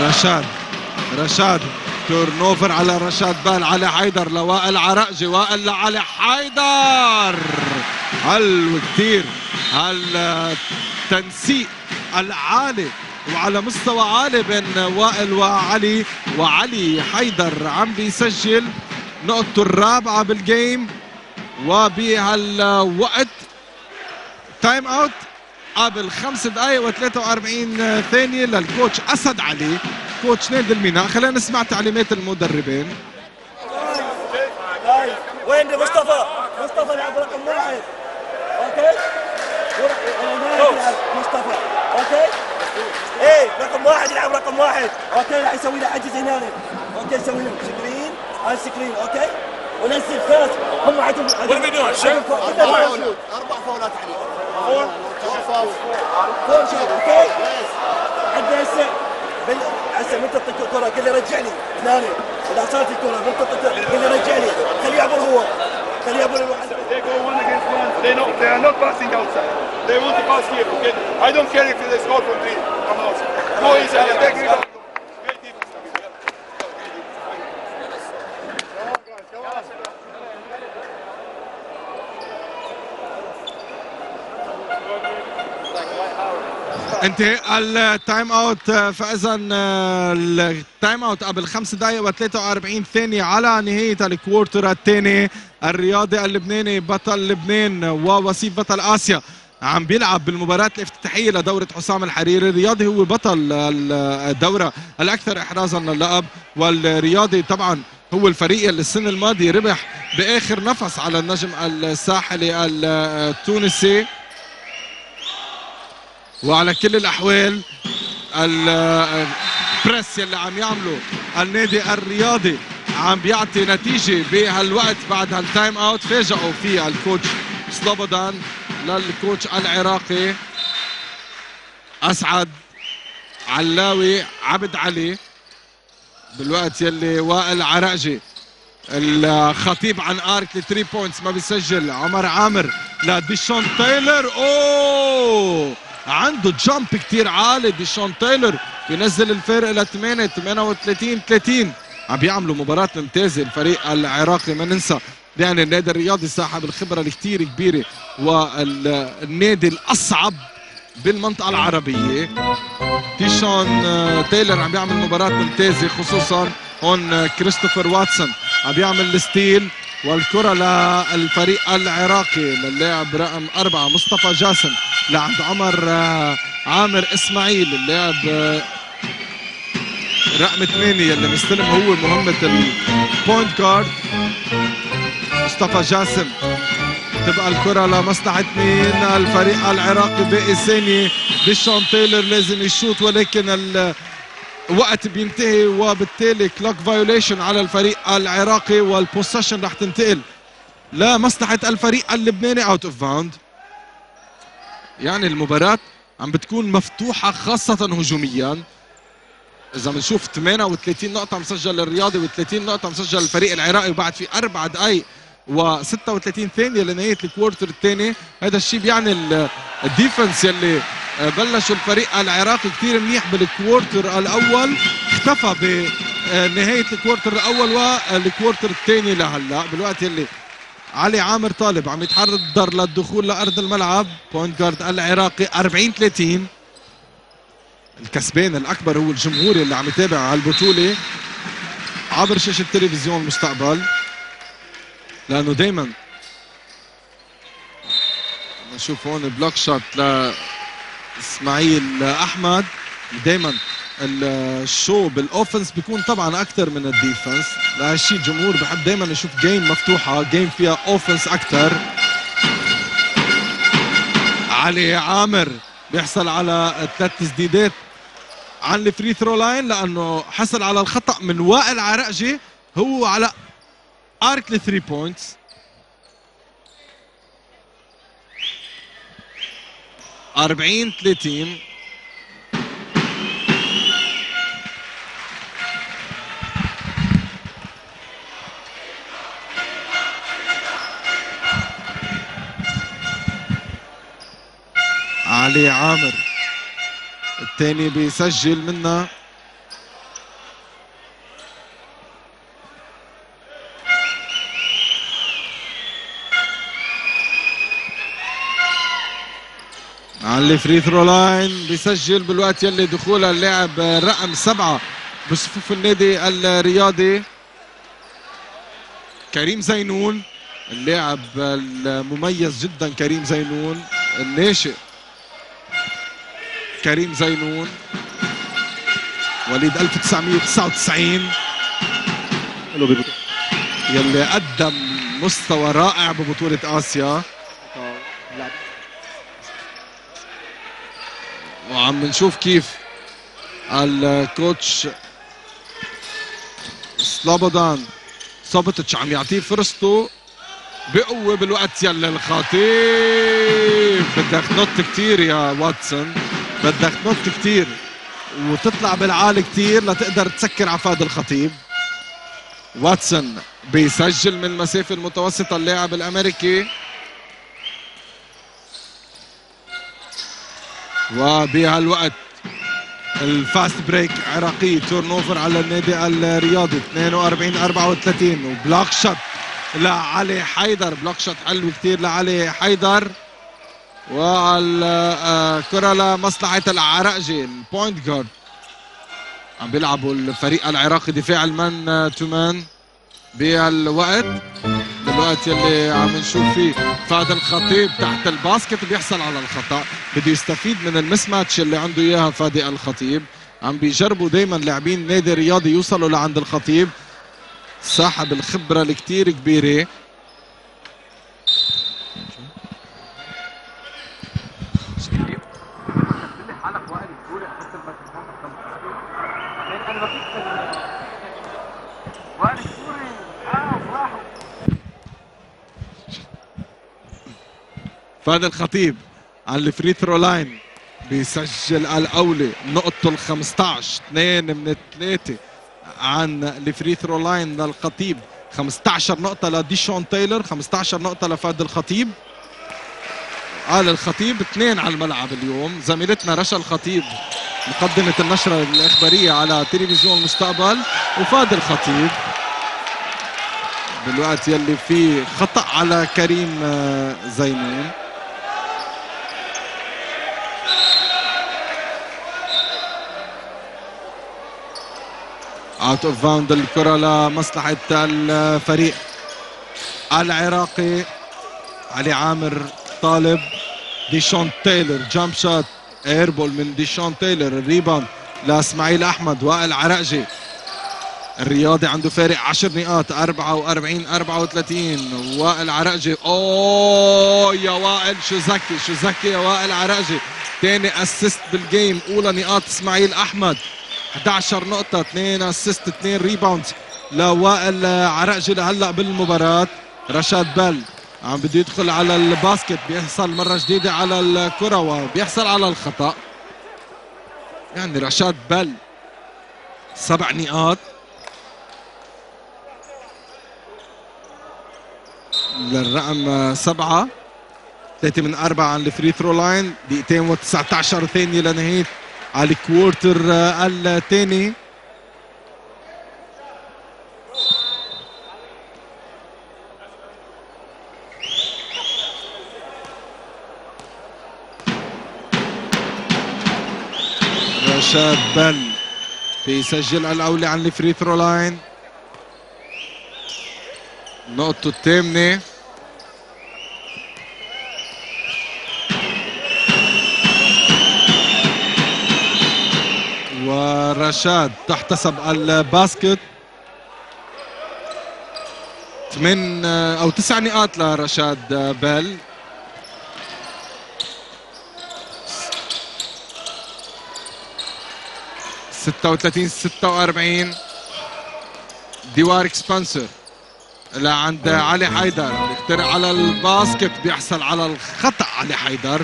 A: رشاد رشاد turnover على رشاد بل علي حيدر لوائل عرقجي وائل لعلي حيدر. حلو كثير التنسيق العالي؟ وعلى مستوى عالي بين وائل وعلي وعلي حيدر عم بيسجل نقطته الرابعة بال game وبهالوقت time out قبل خمس دقائق و43 ثانية لل coach أسد علي. coach نادي الميناء. خلينا نسمع تعليمات المدربين.
C: وين مصطفى؟ مصطفى يلعب رقم واحد. Okay? مصطفى. Okay? إيه رقم واحد يلعب رقم واحد. Okay راح يسوي له حجز هنا. Okay يسوي له screen على screen okay? ونزل خلاص هم عندهم
D: are we doing?
C: أربع فاولات عليه. فور فور شوت أوكي؟ عندنا هسه. بال هسه من تعطيك الكرة قل لي رجع لي ثاني إذا صارت الكرة من تعطيك قل لي رجع لي خليه يعبر هو. خليه يعبر الواحد
D: They go one against one. They not. They are not passing outside. They want to pass here. Okay. I don't care if they score from three. Come out. Go inside and take rebound. Defense.
A: انتهى ال time out فاذا ال time out قبل خمس دقائق و43 ثانية على نهاية ال quarter الثاني الرياضي اللبناني بطل لبنان ووصيف بطل اسيا عم بيلعب بالمباراة الافتتاحية لدورة حسام الحريري. الرياضي هو بطل الدورة الأكثر إحرازا للقب والرياضي طبعا هو الفريق اللي السنة الماضية ربح بآخر نفس على النجم الساحلي التونسي. وعلى كل الأحوال ال press يلي عم يعمله النادي الرياضي عم بيعطي نتيجة بهالوقت بعد هال time out فاجئوا فيه ال coach سلوبودان لل coach العراقي أسعد علاوي عبد علي بالوقت يلي وائل عرقجي الخطيب عن arc ل three points ما بيسجل عمر عامر لديشون تايلر أوه! عنده jump كتير عالي ديشون تايلر بينزل الفارق ل 8 38 30 عم بيعملوا مباراة ممتازة الفريق العراقي ما ننسى. يعني النادي الرياضي صاحب الخبرة الكتير كبيرة والنادي الأصعب بالمنطقة العربية. تيشون تايلر عم بيعمل مباراة ممتازة خصوصا هون كريستوفر واتسون عم بيعمل ال steal والكرة للفريق العراقي للاعب رقم أربعة مصطفى جاسم لعند عمر عامر إسماعيل اللاعب رقم ثمانية اللي مستلم هو مهمة ال point guard مصطفى جاسم. تبقى الكرة لمصلحة مين الفريق العراقي باقي ثانية ديشون تايلر لازم يشوط ولكن الوقت بينتهي وبالتالي clock violation على الفريق العراقي وال possession رح تنتقل. لمصلحة الفريق اللبناني out of bound يعني المباراة عم بتكون مفتوحة خاصة هجوميا. إذا بنشوف 38 نقطة مسجل الرياضي و30 نقطة مسجل الفريق العراقي وبعد في أربع دقايق و36 ثانية لنهاية ال quarter الثاني. هذا الشيء بيعني ال defense يلي بلش الفريق العراقي كثير منيح بال quarter الأول. اختفى بنهاية ال quarter الأول وال quarter الثاني لهلأ. بالوقت يلي علي عامر طالب عم يتحضر للدخول لأرض الملعب. point guard العراقي 40 30 الكسبان الأكبر هو الجمهور اللي عم يتابع هالبطولة عبر شاشة تلفزيون المستقبل. لأنه دائما نشوف هون block shot لاسماعيل أحمد. دائما ال show بال offense بيكون طبعا أكثر من ال defense. لهالشيء الجمهور بحب دائما يشوف game مفتوحة game فيها offense أكثر علي عامر بيحصل على ثلاث تسديدات عن ال free throw line لأنه حصل على الخطأ من وائل عرقجي. هو على arc لل three points أربعين ثلاثين علي عامر. الثاني بيسجل منا. ال free throw line بيسجل بالوقت يلي دخول اللاعب رقم سبعة بصفوف النادي الرياضي. كريم زينون اللاعب المميز جدا كريم زينون الناشئ كريم زينون. مواليد 1999
F: له ببطولة.
A: يلي قدم مستوى رائع ببطولة آسيا. وعم نشوف كيف الكوتش سلابودان صابتش عم يعطيه فرصته بقوة بالوقت. يلي الخطيب. بدك تنط كتير يا واتسون. بدك تنط كتير وتطلع بالعالي كتير لتقدر تسكر عفاد الخطيب. واتسون بيسجل من المسافة المتوسطة اللاعب الأمريكي. وبهالوقت ال fast break عراقي turnover على النادي الرياضي. 42 34 و block shot لعلي حيدر. block shot حلو كثير لعلي حيدر. والكرة لمصلحة العرقجي ال point guard عم بيلعبوا الفريق العراقي دفاع ال man to man بهالوقت بالوقت يلي عم نشوف فيه فهد الخطيب تحت الباسكت بيحصل على الخطأ. بده يستفيد من المس ماتش اللي عنده إياها فادي الخطيب. عم بيجربوا دائما لاعبين نادي رياضي يوصلوا لعند الخطيب. صاحب الخبرة الكتير كبيرة. فهد الخطيب على ال free throw line بيسجل الاولى نقطته ال 15 اثنين من الثلاثه عن ال free throw line للخطيب. 15 نقطة لديشون تايلر 15 نقطة لفهد الخطيب. قال الخطيب اثنين على الملعب اليوم. زميلتنا رشا الخطيب مقدمة النشرة الإخبارية على تلفزيون المستقبل. وفهد الخطيب بالوقت يلي فيه خطأ على كريم آه، زينون. out of bound الكرة لمصلحة الفريق العراقي. علي عامر طالب ديشون تايلر jump shot airball من ديشون تايلر ال rebound لاسماعيل أحمد وائل عرقجي. الرياضي عنده فارق 10 نقاط 44 34 وائل عرقجي أوه يا وائل شو ذكي شو ذكي يا وائل عرقجي. ثاني assist بال game أولى نقاط إسماعيل أحمد. 11 نقطة 2 assist 2 rebound لوائل عرقجي لهلأ بالمباراة. رشاد بل عم بده يدخل على ال basket بيحصل مرة جديدة على الكرة وبيحصل على الخطأ. يعني رشاد بل سبع نقاط. للرقم سبعة. ثلاثة من أربعة عن ال free throw line دقيقتين و19 ثانية لنهاية على ال quarter الثاني. رشاد بل بيسجل الأولى عن ال free throw line. نقطته الثامنة. ورشاد تحتسب ال basket. ثمان أو تسع نقاط لرشاد بيل. ستة وثلاثين ستة وأربعين. ديواريك سبنسر لعند علي حيدر. بيخترق على ال basket. بيحصل على الخطأ علي حيدر.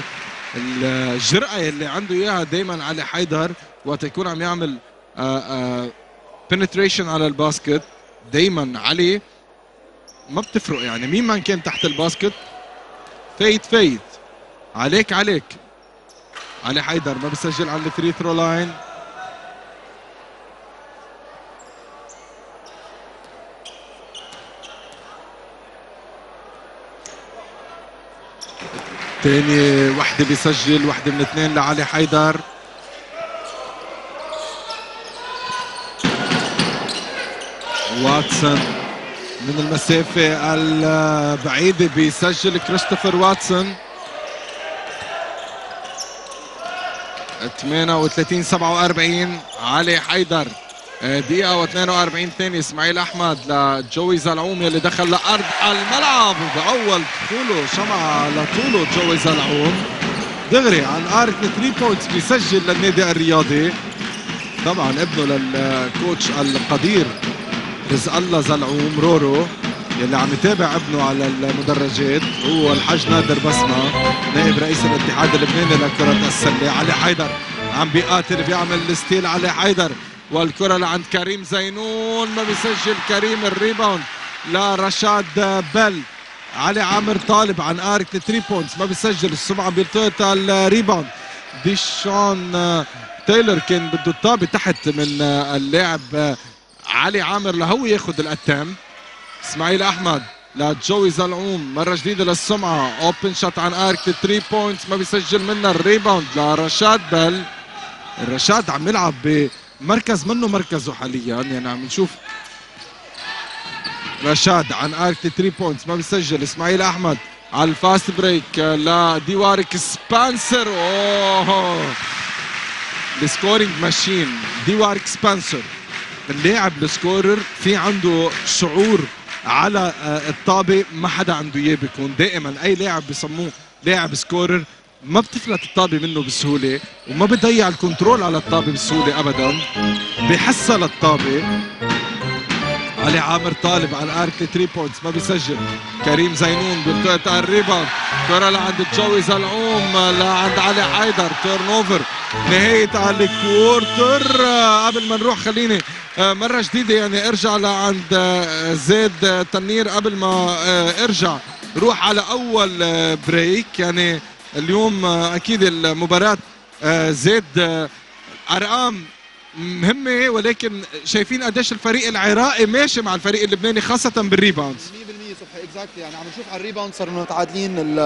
A: الجرأة اللي عنده إياها دائما علي حيدر. وقت يكون عم يعمل penetration على ال basket. دائما علي ما بتفرق يعني مين ما كان تحت ال basket fight fight. عليك عليك. علي حيدر ما بيسجل على ال free throw line. تاني وحدة بيسجل وحدة من اثنين لعلي حيدر. واتسون من المسافة البعيدة بيسجل كريستوفر واتسون. 38 47 علي حيدر. آه، دقيقة و42 ثانية إسماعيل أحمد لجوي زلعوم يلي دخل لأرض الملعب بأول دخوله شمعة لطوله جوي زلعوم. دغري عن arc 3 points بيسجل للنادي الرياضي. طبعا ابنه لل coach القدير. رزق الله زلعوم رورو يلي عم يتابع ابنه على المدرجات هو الحاج نادر بسمة نائب رئيس الاتحاد اللبناني لكرة السلة علي حيدر. عم بيقاتل بيعمل ال steal علي حيدر. والكرة لعند كريم زينون ما بيسجل كريم ال rebound. لرشاد بل. علي عامر طالب عن arc 3 points ما بيسجل السمعة بيلتقط ال rebound. ديشان تايلر كان بده الطابة تحت من اللاعب علي عامر لهو ياخذ ال attempt. إسماعيل أحمد لجوي زلعوم مرة جديدة للسمعة. open shot عن arc 3 points ما بيسجل منها. ال rebound لرشاد بل. الرشاد عم يلعب بمركز منه مركزه حاليا. يعني عم نشوف رشاد عن arc 3 points ما بيسجل. إسماعيل أحمد على ال fast break لديوارك سبانسر أوه! ال scoring machine ديوارك سبانسر اللاعب ال scorer في عنده شعور على آه، الطابة. ما حدا عنده إياه بيكون. دائما أي لاعب بسموه لاعب scorer ما بتفلت الطابة منه بسهولة وما بضيع ال control على الطابة بسهولة ابدا. بحسها للطابه علي عامر طالب على ال arc 3 points ما بيسجل. كريم زينون بيلتقط ال rebound كرة لعند جوي زلعوم. لعند علي حيدر. turnover نهاية على ال quarter آه، قبل ما نروح خليني آه، مرة جديدة يعني ارجع لعند آه، زيد آه، تنير قبل ما ارجع. روح على أول break يعني اليوم أكيد المباراة آه، زيد أرقام مهمة ولكن شايفين قديش الفريق العراقي ماشي مع الفريق اللبناني خاصة بال rebounds
F: 100% صبحي exactly يعني عم نشوف على ال rebound صرنا متعادلين. ال-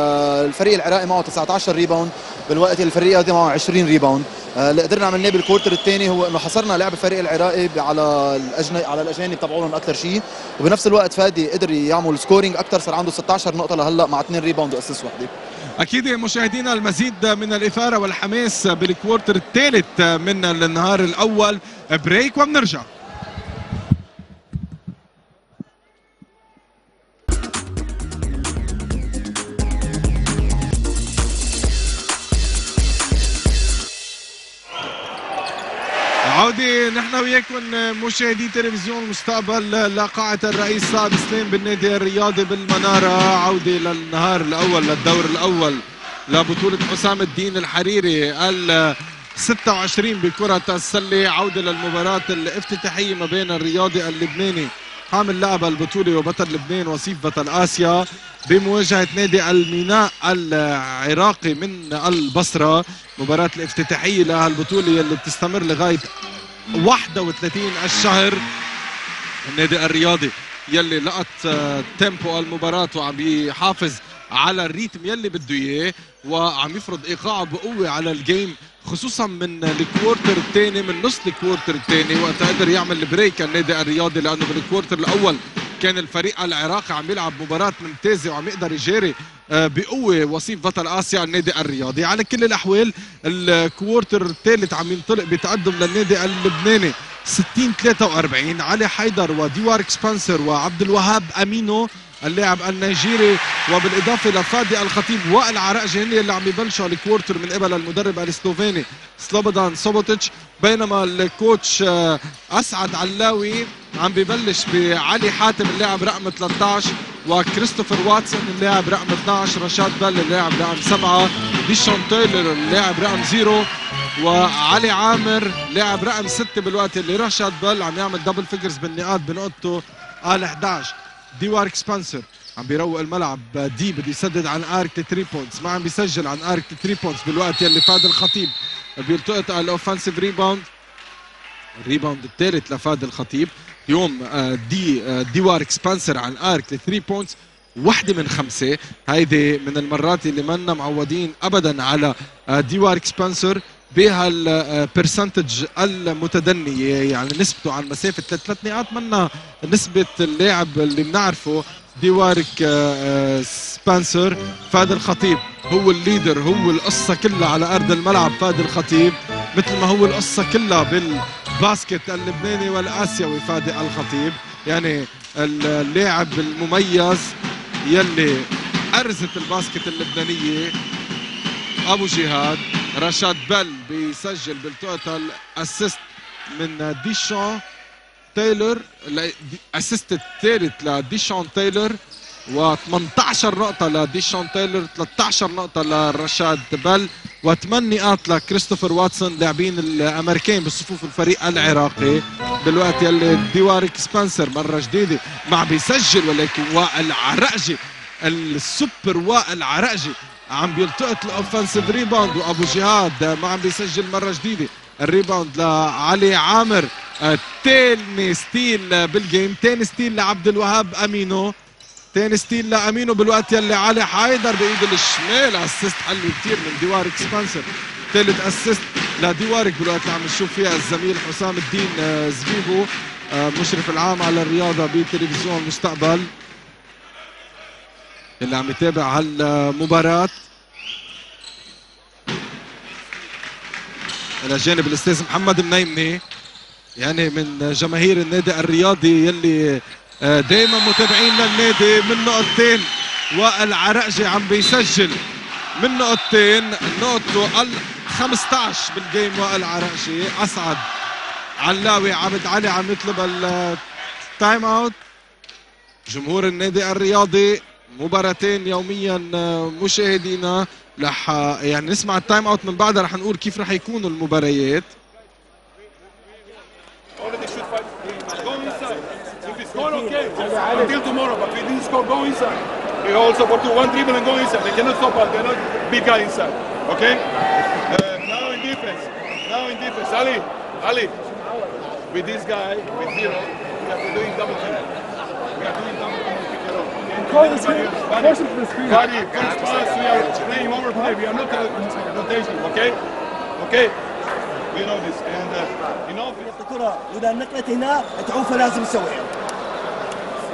F: الفريق العراقي معه 19 rebound بالوقت الفريق هذا معه 20 rebound. آه، اللي قدرنا عملناه بال quarter الثاني. هو إنه حصرنا لعب الفريق العراقي على الأجن... على الأجانب تبعولهم أكثر شيء. وبنفس الوقت فادي قدر يعمل scoring أكثر صار عنده 16 نقطة لهلأ مع 2 rebound و assist وحده
A: أكيد مشاهدينا المزيد من الإثارة والحماس بال quarter الثالث من النهار الأول. break وبنرجع. نحن وياكم مشاهدي تلفزيون المستقبل لقاعة الرئيس صعب سليم بالنادي الرياضي بالمنارة عودة للنهار الأول للدور الأول لبطولة حسام الدين الحريري ال 26 بكرة السلة عودة للمباراة الافتتاحية ما بين الرياضي اللبناني حامل لعب البطولة وبطل لبنان وصيف بطل آسيا بمواجهة نادي الميناء العراقي من البصرة. مباراة الافتتاحية لهالبطولة اللي بتستمر لغاية 31 الشهر. النادي الرياضي يلي لقط آه، tempo المباراة وعم بيحافظ على ال rythme يلي بده إياه. وعم يفرض ايقاعه بقوة على ال game خصوصا من ال quarter الثاني من نص ال quarter الثاني وقت قدر يعمل ال break النادي الرياضي لأنه بال quarter الأول كان الفريق العراقي عم يلعب مباراة ممتازة وعم يقدر يجاري آه، بقوة وصيف بطل آسيا النادي الرياضي. على كل الأحوال ال quarter الثالث عم ينطلق بتقدم للنادي اللبناني 60 43 علي حيدر وديوارك سبنسر وعبد الوهاب أمينو. اللاعب النيجيري وبالإضافة لفادي الخطيب وائل عرقجي هن اللي عم يبلشوا ال quarter من قبل المدرب السلوفيني سلوبودان سوبوتيتش. بينما ال coach آه، أسعد علاوي عم ببلش بعلي حاتم اللاعب رقم 13 وكريستوفر واتسون اللاعب رقم 12 رشاد بل اللاعب رقم 7 ديشون تايلر اللاعب رقم 0 وعلي عامر لاعب رقم 6 بالوقت اللي رشاد بل عم يعمل double figures بالنقاط بنقطته ال 11 ديوارك سبنسر عم بيروق الملعب دي بده يسدد عن arc 3 points ما عم بيسجل عن arc 3 points بالوقت يلي فادي الخطيب. بيلتقط على ال offensive rebound ال rebound الثالث لفادي الخطيب. اليوم آه، دي آه، ديوارك سبانسر عن arc 3 points وحده من خمسة. هيدي من المرات اللي منا معودين ابدا على آه، ديوارك سبانسر بهال percentage المتدنيه يعني نسبته عن مسافة ثلاث نقاط منا نسبة اللاعب اللي بنعرفه ديوارك آه، آه، سبانسر فادي الخطيب. هو ال leader هو القصة كلها على أرض الملعب فادي الخطيب. مثل ما هو القصة كلها بال basket اللبناني والآسيوي فادي الخطيب. يعني اللاعب المميز يلي أرزت ال basket اللبنانية أبو جهاد. رشاد بل بيسجل بال total assist من ديشون تايلور assist الثالث لديشون تايلور و18 نقطة لديشون تايلور 13 نقطة لرشاد بل و8 نقاط لكريستوفر واتسون لاعبين الامريكان بصفوف الفريق العراقي بالوقت يلي ديوارك سبنسر مرة جديدة. ما بيسجل ولكن وائل عرقجي السوبر وائل عرقجي عم بيلتقط ال offensive rebound وأبو جهاد ما عم بيسجل مرة جديدة. ال rebound لعلي عامر تاني steal بال game تاني steal لعبد الوهاب أمينو. تاني steal لأمينو بالوقت يلي علي حيدر بإيده الشمال. assist حلو كتير من ديوارك سبانسر ثالث اسيست لديوارك بالوقت اللي عم نشوف فيها الزميل حسام الدين آه، زبيبو آه، مشرف العام على الرياضة بتلفزيون المستقبل اللي عم يتابع هالمباراة. إلى جانب الأستاذ محمد منيمني يعني من جماهير النادي الرياضي يلي دائما متابعين للنادي من نقطتين والعرقجي عم بيسجل من نقطتين نقطته ال 15 بال game وائل عرقجي أسعد علاوي عبد علي عم يطلب ال time out جمهور النادي الرياضي مباراتين يوميا مشاهدينا رح يعني نسمع ال time out من بعدها رح نقول كيف رح يكونوا المباريات
D: they didn't score, go inside. They also for two, one? Uh, now in defense. Now in defense. Ali. With this guy, with zero, we are doing double team. We are doing double team. pick and roll.
G: Call the screen.
D: Buddy,
G: Force him to the screen.
D: Buddy, first pass, we are playing overplay. We are not uh, rotation. Okay? Okay? We know this. And uh, in offense.
C: الكرة واذا نقلت هنا تعوفها لازم يسويها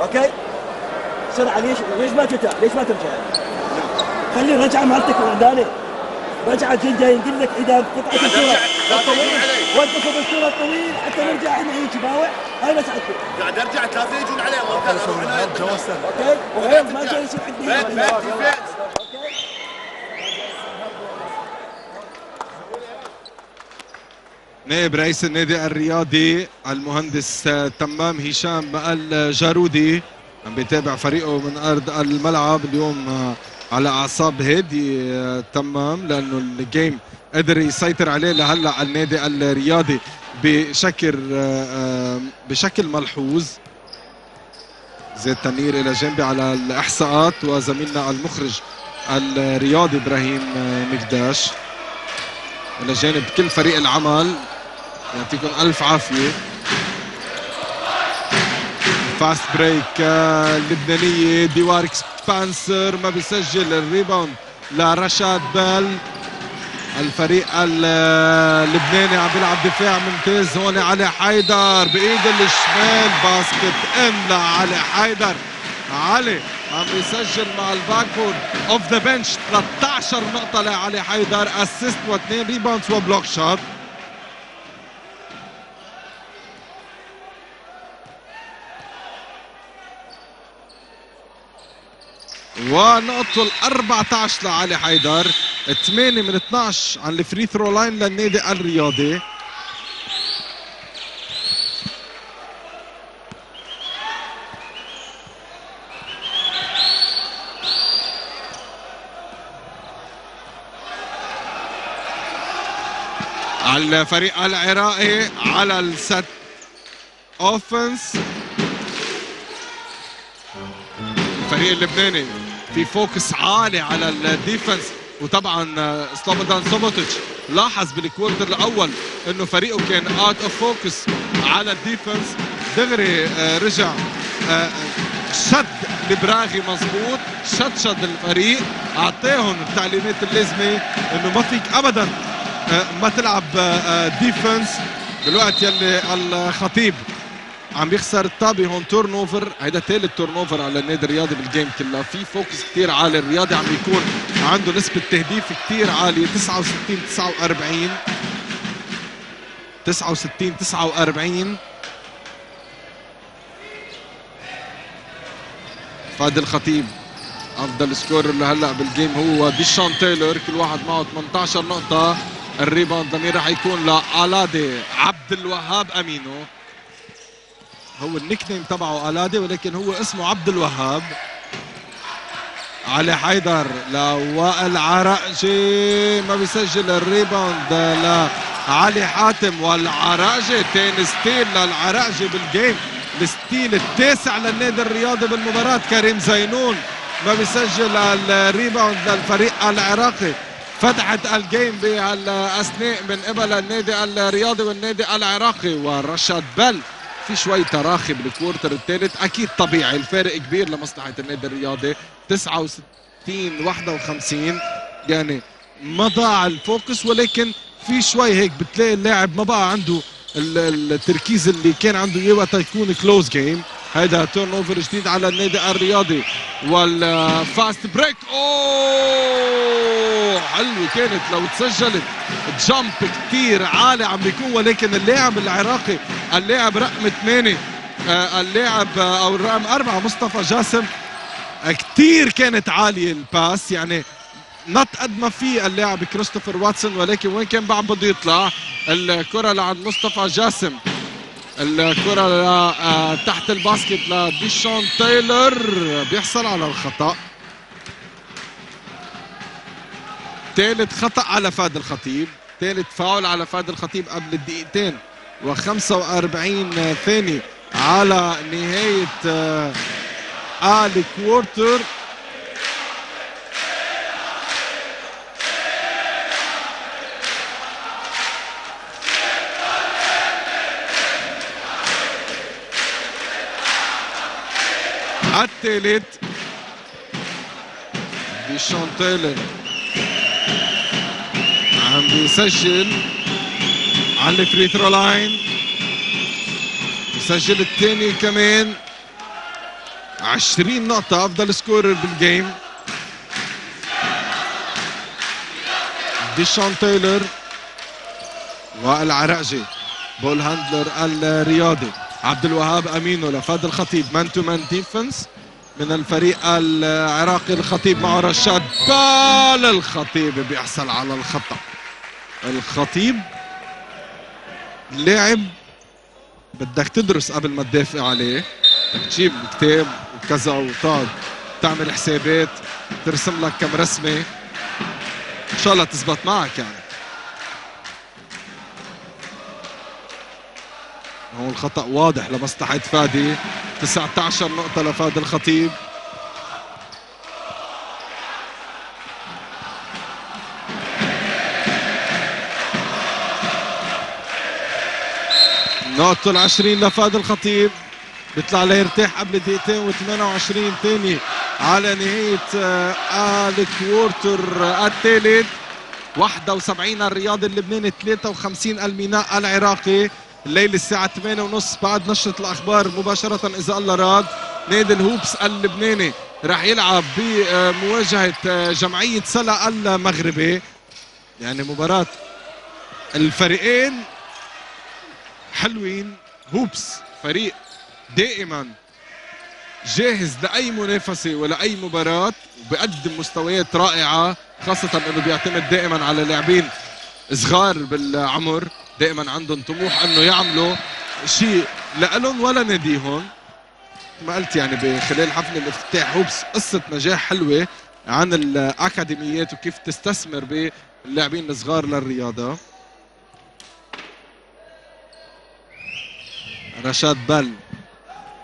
C: أوكي بسرعة ليش ليش ما ترجع ليش ما ترجع خلي رجع مالتك داني رجع جدا ينقل لك إذا قطعت الكرة. الطويل وقف بالكرة الطويل حتى نرجع إحنا هيك باوع هاي مساعدتك
H: قاعد أرجع ثلاثة يجون عليه
C: أوكي؟ وهين ما جاي يصير
A: نائب رئيس النادي الرياضي المهندس آه، تمام هشام الجارودي عم بيتابع فريقه من أرض الملعب. اليوم آه، على أعصاب هادي آه، تمام لأنه الجيم قدر يسيطر عليه لهلأ النادي الرياضي بشكل آه، آه، بشكل ملحوظ. زيد تنير إلى جنبي على الإحصاءات وزميلنا المخرج الرياضي إبراهيم مقداش. إلى جانب كل فريق العمل يعطيكم ألف عافية. fast break آه، اللبنانيه ديوارك سبانسر ما بيسجل ال rebound لرشاد بال الفريق ال- اللبناني عم بيلعب دفاع ممتاز هون علي حيدر بإيد الشمال basket in لعلي حيدر. علي عم بيسجل مع ال backboard off the bench 13 نقطة لعلي حيدر assist واثنين rebounds و block shot ونقطته ال 14 لعلي حيدر 8 من 12 عن ال free throw line للنادي الرياضي. الفريق العراقي على ال set offense الفريق اللبناني. في focus عالي على ال defense. وطبعا آه، سلوبودان سوبوتيتش لاحظ بال quarter الأول إنه فريقه كان out of focus على ال defense. دغري آه، رجع آه، شد البراغي مظبوط. شد شد الفريق. اعطاهم التعليمات اللازمة إنه ما فيك ابدا ما تلعب defense. بالوقت يلي الخطيب عم يخسر الطابي هون turnover هيدا ثالث turnover على النادي الرياضي بال game كلها. في focus كثير عالي. الرياضي عم يكون عنده نسبة تهديف كثير عالية. 69 49 69 49 فادي الخطيب أفضل scorer لهلأ بال game هو ديشان تايلر كل واحد معه 18 نقطة. ال rebound ضمير رح يكون لألادي عبد الوهاب أمينو. هو ال nickname تبعه ألادي ولكن هو اسمه عبد الوهاب. علي حيدر لوائل عرقجي ما بيسجل ال rebound. لعلي حاتم والعرقجي تاني steal للعرقجي بال game ال steal التاسع للنادي الرياضي بالمباراة كريم زينون. ما بيسجل ال rebound للفريق العراقي. فتحت ال game بالأثناء من قبل النادي الرياضي والنادي العراقي ورشاد بل. في شوي تراخي بال quarter الثالث أكيد طبيعي الفارق كبير لمصلحة النادي الرياضي. 69 51 يعني ما ضاع ال focus ولكن في شوي هيك بتلاقي اللاعب ما بقى عنده ال- التركيز اللي كان عنده إياه وقت يكون close game هيدا turnover جديد على النادي الرياضي. وال fast break أوه! حلوة كانت لو تسجلت. jump كتير عالي عم بيكون ولكن اللاعب العراقي اللاعب رقم 8 اللاعب آه، أو الرقم أربعة مصطفى جاسم آه، كتير كانت عالية ال pass يعني نط قد ما في اللاعب كريستوفر واتسون ولكن وين كان بعد بده يطلع؟ الكرة لعند مصطفى جاسم. الكرة ل- آه، تحت ال basket لديشون تايلر. بيحصل على الخطأ. ثالث خطأ على فاد الخطيب. ثالث فاول على فاد الخطيب قبل الدقيقتين و45 ثانية على نهاية آه، ال quarter الثالث. ديشون تايلر عم بيسجل على ال free throw line. بيسجل الثاني كمان. 20 نقطة أفضل scorer بال game ديشون تايلر. والعرقجي ball handler الرياضي. عبد الوهاب امينو لفاد الخطيب. man to man defense من الفريق العراقي الخطيب معه رشاد. بال الخطيب بيحصل على الخطأ. الخطيب لاعب بدك تدرس قبل ما تدافع عليه. بدك تجيب كتاب وكذا وتقعد تعمل حسابات ترسم لك كم رسمة. إن شاء الله تزبط معك يعني. هون الخطأ واضح لمصلحة فادي. 19 نقطة لفادي الخطيب. نقطة العشرين لفادي الخطيب. بيطلع ليرتاح قبل دقيقتين و28 ثانية على نهاية آه، الكوارتر الثالث 71 الرياضي اللبناني 53 الميناء العراقي. الليل الساعة 8 ونص بعد نشرة الأخبار مباشرة إذا الله راد نادي الهوبس اللبناني راح يلعب بمواجهة جمعية سلا المغربي. يعني مباراة الفريقين حلوين. هوبس فريق دائما جاهز لأي منافسة ولا أي مباراة وبقدم مستويات رائعة خاصة إنه بيعتمد دائما على لاعبين صغار بالعمر. دائما عندهم طموح إنه يعملوا شيء لهم ولا ناديهم. ما قلت يعني بخلال حفل الافتتاح Hoops قصة نجاح حلوة عن الأكاديميات وكيف تستثمر باللاعبين الصغار للرياضة. رشاد بل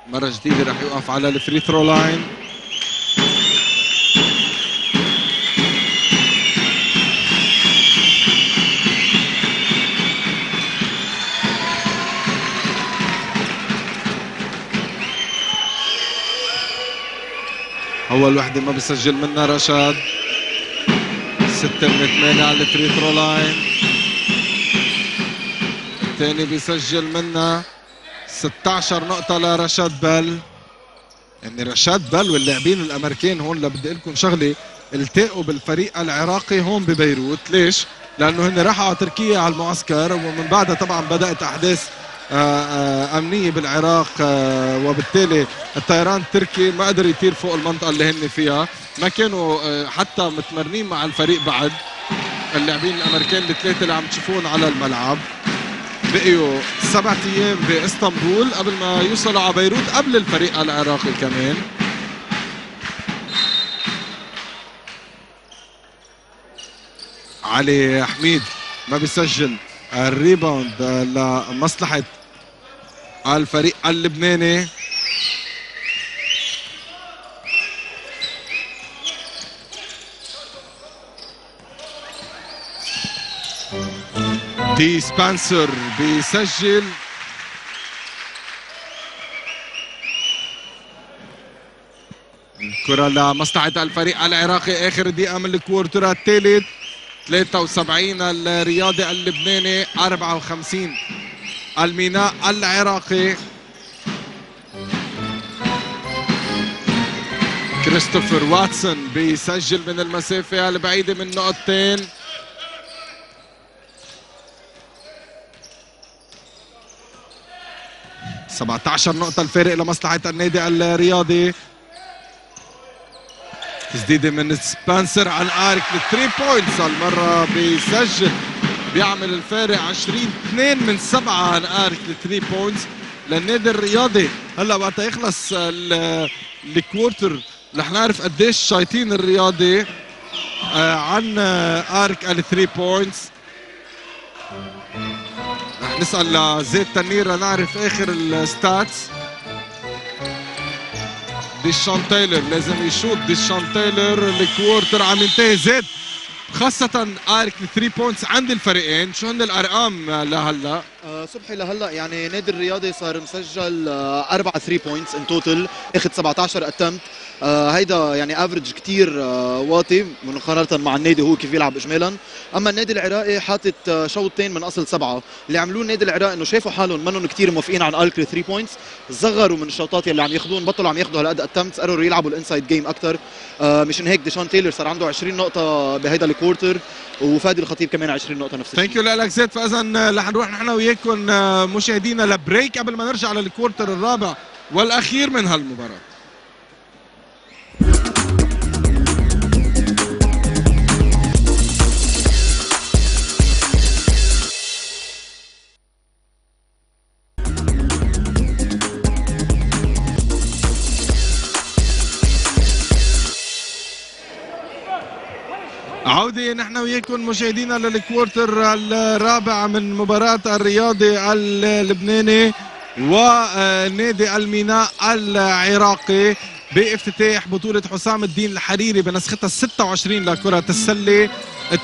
A: مرة جديدة رح يوقف على ال free throw line أول وحدة ما بسجل منها رشاد. 6 من 8 على ال free throw line. الثاني بيسجل منها 16 نقطة لرشاد بل يعني رشاد بل واللاعبين الامريكان هون اللي بدي لكم شغلة التقوا بالفريق العراقي هون ببيروت. ليش؟ لأنه هن راحوا على تركيا على المعسكر ومن بعدها طبعا بدأت أحداث أمنية بالعراق آه، وبالتالي الطيران التركي ما قدر يطير فوق المنطقة اللي هن فيها. ما كانوا آه، حتى متمرنين مع الفريق بعد. اللاعبين الامريكان الثلاثة اللي عم تشوفون على الملعب بقيوا سبعة أيام بإسطنبول قبل ما يوصلوا على بيروت قبل الفريق العراقي كمان. علي حميد ما بيسجل. ال rebound لمصلحة الفريق اللبناني. دي سبانسر بيسجل. الكرة لمصلحة الفريق العراقي آخر دقيقة من ال quarter الثالث 73 الرياضي اللبناني 54 الميناء العراقي. كريستوفر واتسون بيسجل من المسافة البعيدة من نقطتين. سبعة عشر نقطة الفارق لمصلحة النادي الرياضي. تسديدة من سبانسر عن arc لل three points هالمرة بيسجل بيعمل الفارق 20 2 من 7 عن arc لل three points للنادي الرياضي هلا وقت يخلص ال- ال quarter رح نعرف قديش شايطين الرياضي آه، عن arc ال three points رح نسأل لزيد تنير لنعرف آخر ال stats ديشان تايلر لازم يشوط ديشان تايلر ال quarter عم ينتهي. زيد خاصة arc 3 points عند الفريقين. شو هن الأرقام لهلا؟
F: آه، صبحي لهلا يعني نادي الرياضي صار مسجل آه، أربعة 3 points in total أخذ 17 attempt هيدا يعني average كتير آه، واطي مقارنة مع النادي هو كيف يلعب اجمالا. أما النادي العراقي حاطط آه، شوطين من أصل سبعة. اللي عملوه النادي العراقي إنه شافوا حالهم منهم كتير موفقين عن arc 3 points صغروا من الشوطات اللي عم ياخذون بطلوا عم ياخذوا هالقد attempts قرروا يلعبوا ال inside game أكثر مشان هيك ديشان تايلر صار عنده 20 نقطة بهيدا ال quarter وفادي الخطيب كمان 20 نقطة نفس الشيء.
A: thank you لك زيد. فاذا رح نروح نحن وياكم آه، مشاهدينا ل break قبل ما نرجع لل quarter الرابع والأخير من هالمباراة. عودة نحن وياكم مشاهدينا للكوارتر الرابع من مباراة الرياضي اللبناني ونادي الميناء العراقي. بافتتاح بطولة حسام الدين الحريري بنسختها 26 لكرة السلة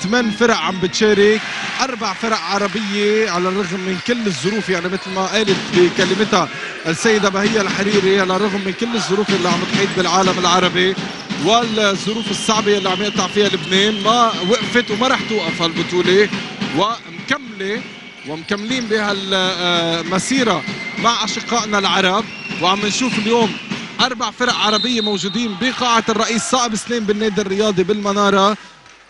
A: ثمان فرق عم بتشارك أربع فرق عربية على الرغم من كل الظروف يعني مثل ما قالت بكلمتها السيدة بهية الحريري على الرغم من كل الظروف اللي عم تحيط بالعالم العربي والظروف الصعبة اللي عم يقطع فيها لبنان ما وقفت وما رح توقف هالبطولة ومكملة ومكملين بهالمسيرة مع أشقائنا العرب. وعم نشوف اليوم أربع فرق عربية موجودين بقاعة الرئيس صائب سليم بالنادي الرياضي بالمنارة.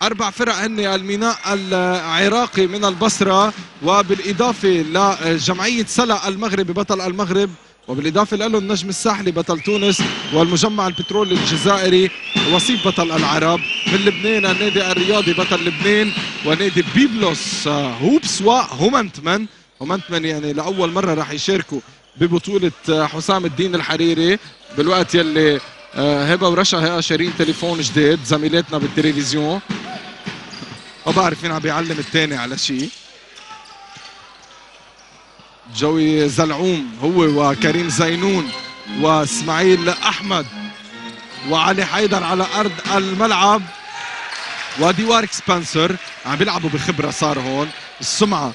A: أربع فرق هن الميناء العراقي من البصرة وبالإضافة لجمعية سلا المغربي بطل المغرب وبالإضافة له النجم الساحلي بطل تونس والمجمع البترول الجزائري وصيف بطل العرب. من لبنان النادي الرياضي بطل لبنان ونادي بيبلوس آه، هوبس وهومنتمن. هومنتمن يعني لأول مرة راح يشاركوا ببطولة آه، حسام الدين الحريري. بالوقت يلي آه، هبه ورشا هي شارين تليفون جديد زميلاتنا بالتلفزيون. ما بعرف مين عم بيعلم الثاني على شيء جوي زلعوم هو وكريم زينون واسماعيل أحمد وعلي حيدر على أرض الملعب وديوارك سبنسر عم بيلعبوا بخبرة صار هون. السمعة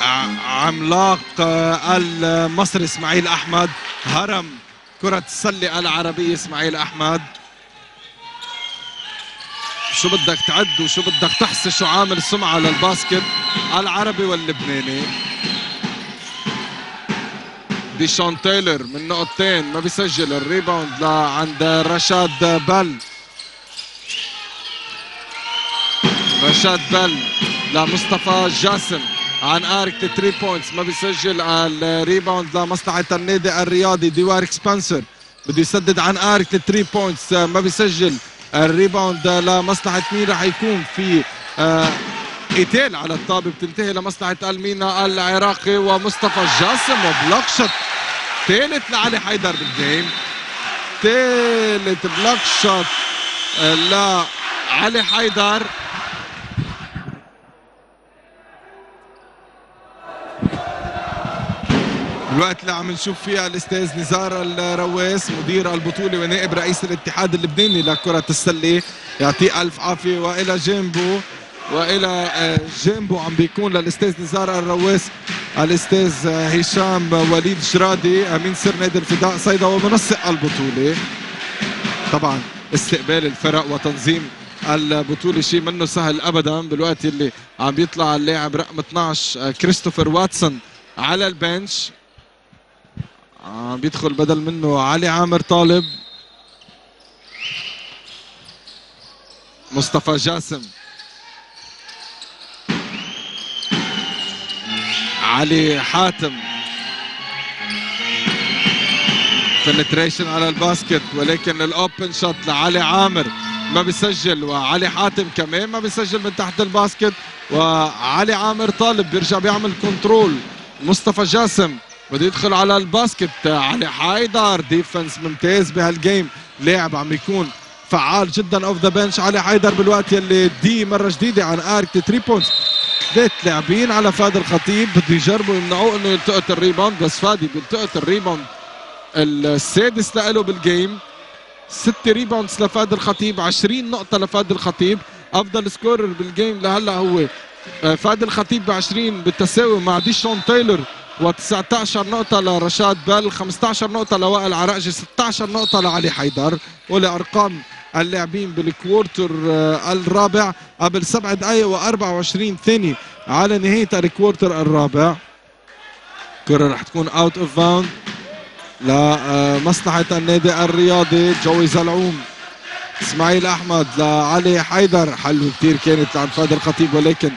A: عملاق المصري اسماعيل أحمد. هرم كرة السلة العربية اسماعيل أحمد. شو بدك تعد وشو بدك تحصي شو عامل سمعة للباسكت؟ العربي واللبناني. ديشون تايلر من نقطتين ما بيسجل ال rebound لعند رشاد بل. رشاد بل لمصطفى جاسم. عن arc 3 points ما بيسجل ال rebound لمصلحه النادي الرياضي. ديوارك سبنسر بده يسدد عن arc 3 points ما بيسجل ال rebound لمصلحه مين راح يكون في آه، قتال على الطابة. بتنتهي لمصلحة المينا العراقي ومصطفى جاسم و block shot. ثالث لعلي حيدر بال game. ثالث block shot لعلي حيدر. الوقت اللي عم نشوف فيها الأستاذ نزار الرواس مدير البطولة ونائب رئيس الاتحاد اللبناني لكرة السلة يعطيه ألف عافية. وإلى جنبه وإلى آه، جنبه عم بيكون للأستاذ نزار الرواس الأستاذ هشام وليد جرادي أمين سر نادي الفداء صيدا ومنسق البطولة. طبعا استقبال الفرق وتنظيم البطولة شيء منه سهل ابدا بالوقت اللي عم بيطلع اللاعب رقم 12 آه، كريستوفر واتسون على البنش. بيدخل بدل منه علي عامر طالب. مصطفى جاسم. علي حاتم. penetration على ال basket ولكن ال open shot لعلي عامر ما بيسجل وعلي حاتم كمان ما بيسجل من تحت ال basket وعلي عامر طالب بيرجع بيعمل control مصطفى جاسم. بده يدخل على ال basket علي حيدر. defense ممتاز بهال game لاعب عم يكون فعال جدا off the bench علي حيدر بالوقت يلي دي مرة جديدة عن arc 3 points ثلاث لاعبين على فادي الخطيب. بده يجربوا يمنعوه إنه يلتقط ال rebound. بس فادي بيلتقط ال rebound السادس له بال game ست rebounds لفادي الخطيب 20 نقطة لفادي الخطيب. أفضل scorer بال game لهلأ هو آه، فادي الخطيب ب 20 بالتساوي مع ديشون تايلور. و19 نقطة لرشاد بل 15 نقطة لوائل عرقجي 16 نقطة لعلي حيدر. ولأرقام اللاعبين بال quarter آه، الرابع قبل سبع دقائق و24 ثانية على نهاية ال quarter الرابع. كرة رح تكون out of bound لمصلحة النادي الرياضي جوي زلعوم. إسماعيل أحمد لعلي حيدر. حلوة كثير كانت لعند فادي الخطيب ولكن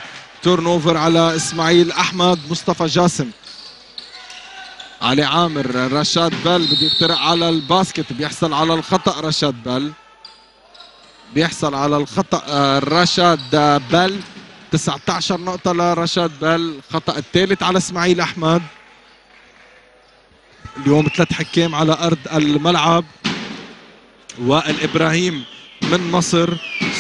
A: turnover على إسماعيل أحمد مصطفى جاسم. علي عامر رشاد بل بده يخترق على ال basket بيحصل على الخطأ رشاد بل. بيحصل على الخطأ آه، رشاد بل. 19 نقطة لرشاد بل. خطأ الثالث على إسماعيل أحمد. اليوم ثلاث حكام على أرض الملعب. وائل إبراهيم. من مصر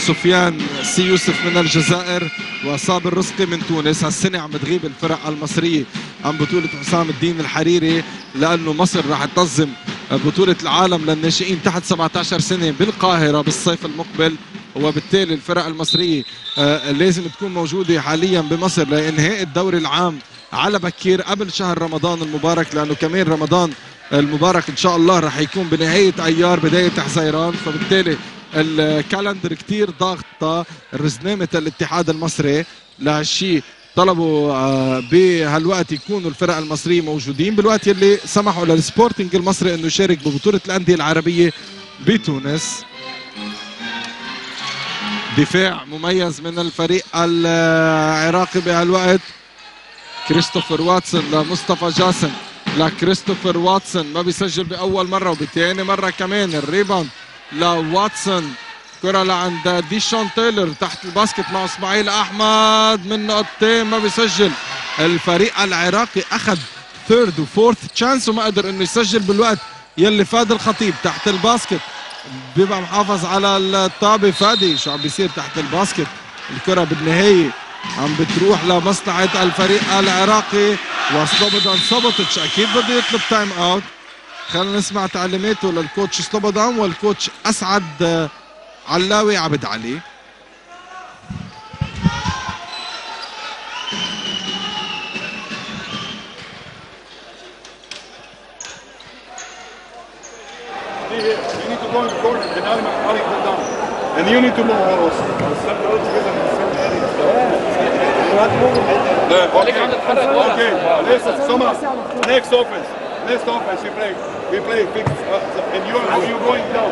A: سفيان سي يوسف من الجزائر وصابر رزقي من تونس. هالسنة عم تغيب الفرق المصرية عن بطولة حسام الدين الحريري لأنه مصر راح تنظم بطولة العالم للناشئين تحت 17 سنة بالقاهرة بالصيف المقبل. وبالتالي الفرق المصرية آه، لازم تكون موجودة حاليا بمصر لإنهاء الدوري العام على بكير قبل شهر رمضان المبارك لأنه كمان رمضان المبارك إن شاء الله رح يكون بنهاية أيار بداية حزيران. فبالتالي الكالندر كتير ضاغطة رزنامة الاتحاد المصري. لهالشيء طلبوا آه، بهالوقت يكونوا الفرق المصرية موجودين. بالوقت يلي سمحوا للسبورتنج المصري إنه يشارك ببطولة الأندية العربية بتونس. دفاع مميز من الفريق العراقي بهالوقت. كريستوفر واتسون لمصطفى جاسم. لكريستوفر واتسون ما بيسجل بأول مرة وبثاني مرة كمان. ال rebound لواتسون كرة لعند ديشون تايلر تحت الباسكت مع إسماعيل أحمد من نقطتين ما بيسجل. الفريق العراقي أخذ third و fourth chance وما قدر إنه يسجل بالوقت يلي فادي الخطيب تحت الباسكت. بيبقى محافظ على الطابة. فادي شو عم بيصير تحت الباسكت؟ الكرة بالنهاية عم بتروح لمصلحة الفريق العراقي. وسلوبودان سوبوتش أكيد بده يطلب time out خلينا نسمع تعليماته للكوتش سلوبودان والكوتش أسعد آه، علاوي عبد علي
D: Stay here. You need to go in the corner and you need to move also. Yeah, okay. Okay. Listen, Soma. Next offense. Next offense we play. We play fix. Uh, and you you going down.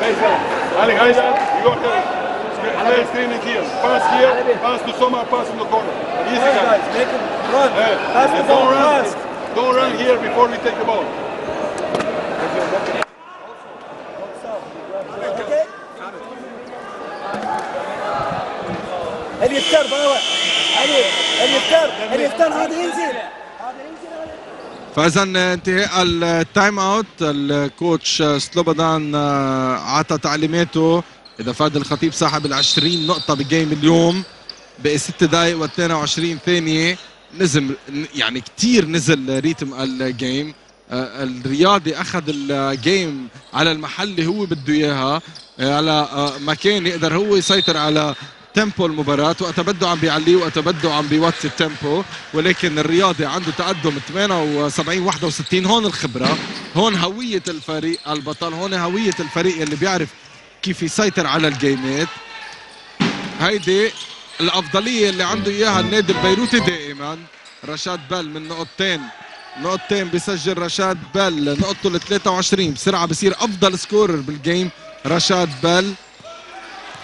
D: Face down. Ali, hide that. You go there. Play screening here. Pass here. Pass to Soma. Pass in the corner. Easy guys.
C: Make him run.
D: Yeah.
C: Pass the
D: And
C: ball
D: don't run.
C: fast.
D: Don't run here before we take the ball.
C: اوكي اللي يختار باوع علي اللي يختار اللي يختار هذا ينزل
A: فاذا انتهاء ال time out. ال coach سلوبودان آه، عطى تعليماته. إذا فادي الخطيب صاحب ال 20 نقطة ب game اليوم بقي 6 دقائق و22 ثانية. نزل يعني كثير نزل rhythm ال game. آه، الرياضي أخذ ال game على المحل اللي هو بده إياها آه، على مكان يقدر هو يسيطر على tempo المباراة وقت بده عم بيعليه وقت بده عم بيوطي ال tempo ولكن الرياضي عنده تقدم 78 61 هون الخبرة هون هوية الفريق البطل هون هوية الفريق اللي بيعرف كيف يسيطر على ال gameات. هيدي الأفضلية اللي عنده إياها النادي البيروتي دائما. رشاد بل من نقطتين. نقطتين بيسجل رشاد بل نقطته ال 23 بسرعة بصير أفضل scorer بال game رشاد بل.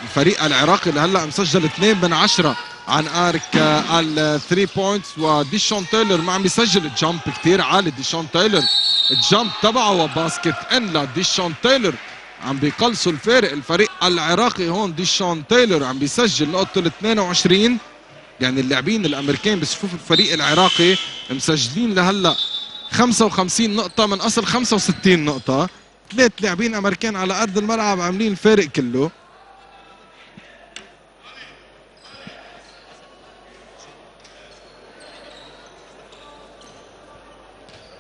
A: الفريق العراقي اللي هلأ مسجل 2 من 10 عن arc ال 3 points وديشون تايلر ما عم يسجل jump كثير عالي. ديشون تايلر ال jump تبعه و basket in لديشون تايلر عم بيقلصوا الفارق. الفريق العراقي هون ديشون تايلر عم بيسجل نقطه ال 22 يعني اللاعبين الامريكان بصفوف الفريق العراقي مسجلين لهلأ 55 نقطة من أصل 65 نقطة. ثلاث لاعبين أمريكان على أرض الملعب عاملين الفارق كله.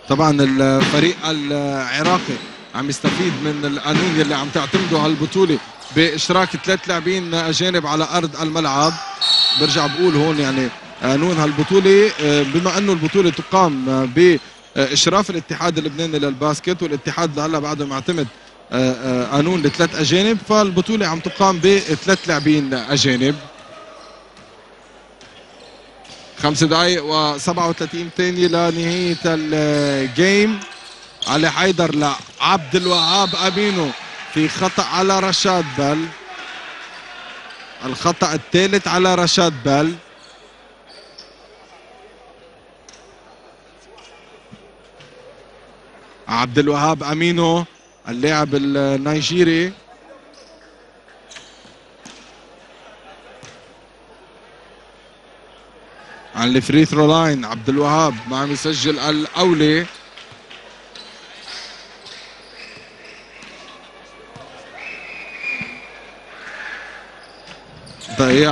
A: طبعا الفريق العراقي عم يستفيد من القانون اللي عم تعتمده هالبطوله بإشراك ثلاث لاعبين اجانب على أرض الملعب. برجع بقول هون يعني قانون هالبطولة آه، بما أنه البطولة تقام آه، بإشراف الاتحاد اللبناني للباسكت والاتحاد هلا بعده معتمد آه، آه، قانون لثلاث أجانب فالبطولة عم تقام بثلاث لاعبين أجانب. خمس دقائق و37 ثانية لنهاية الجيم. علي حيدر لعبد الوهاب أمينو في خطأ على رشاد بل. الخطأ الثالث على رشاد بل. عبد الوهاب أمينو اللاعب النيجيري. عن ال free throw line عبد الوهاب ما عم يسجل الأولي. ضيع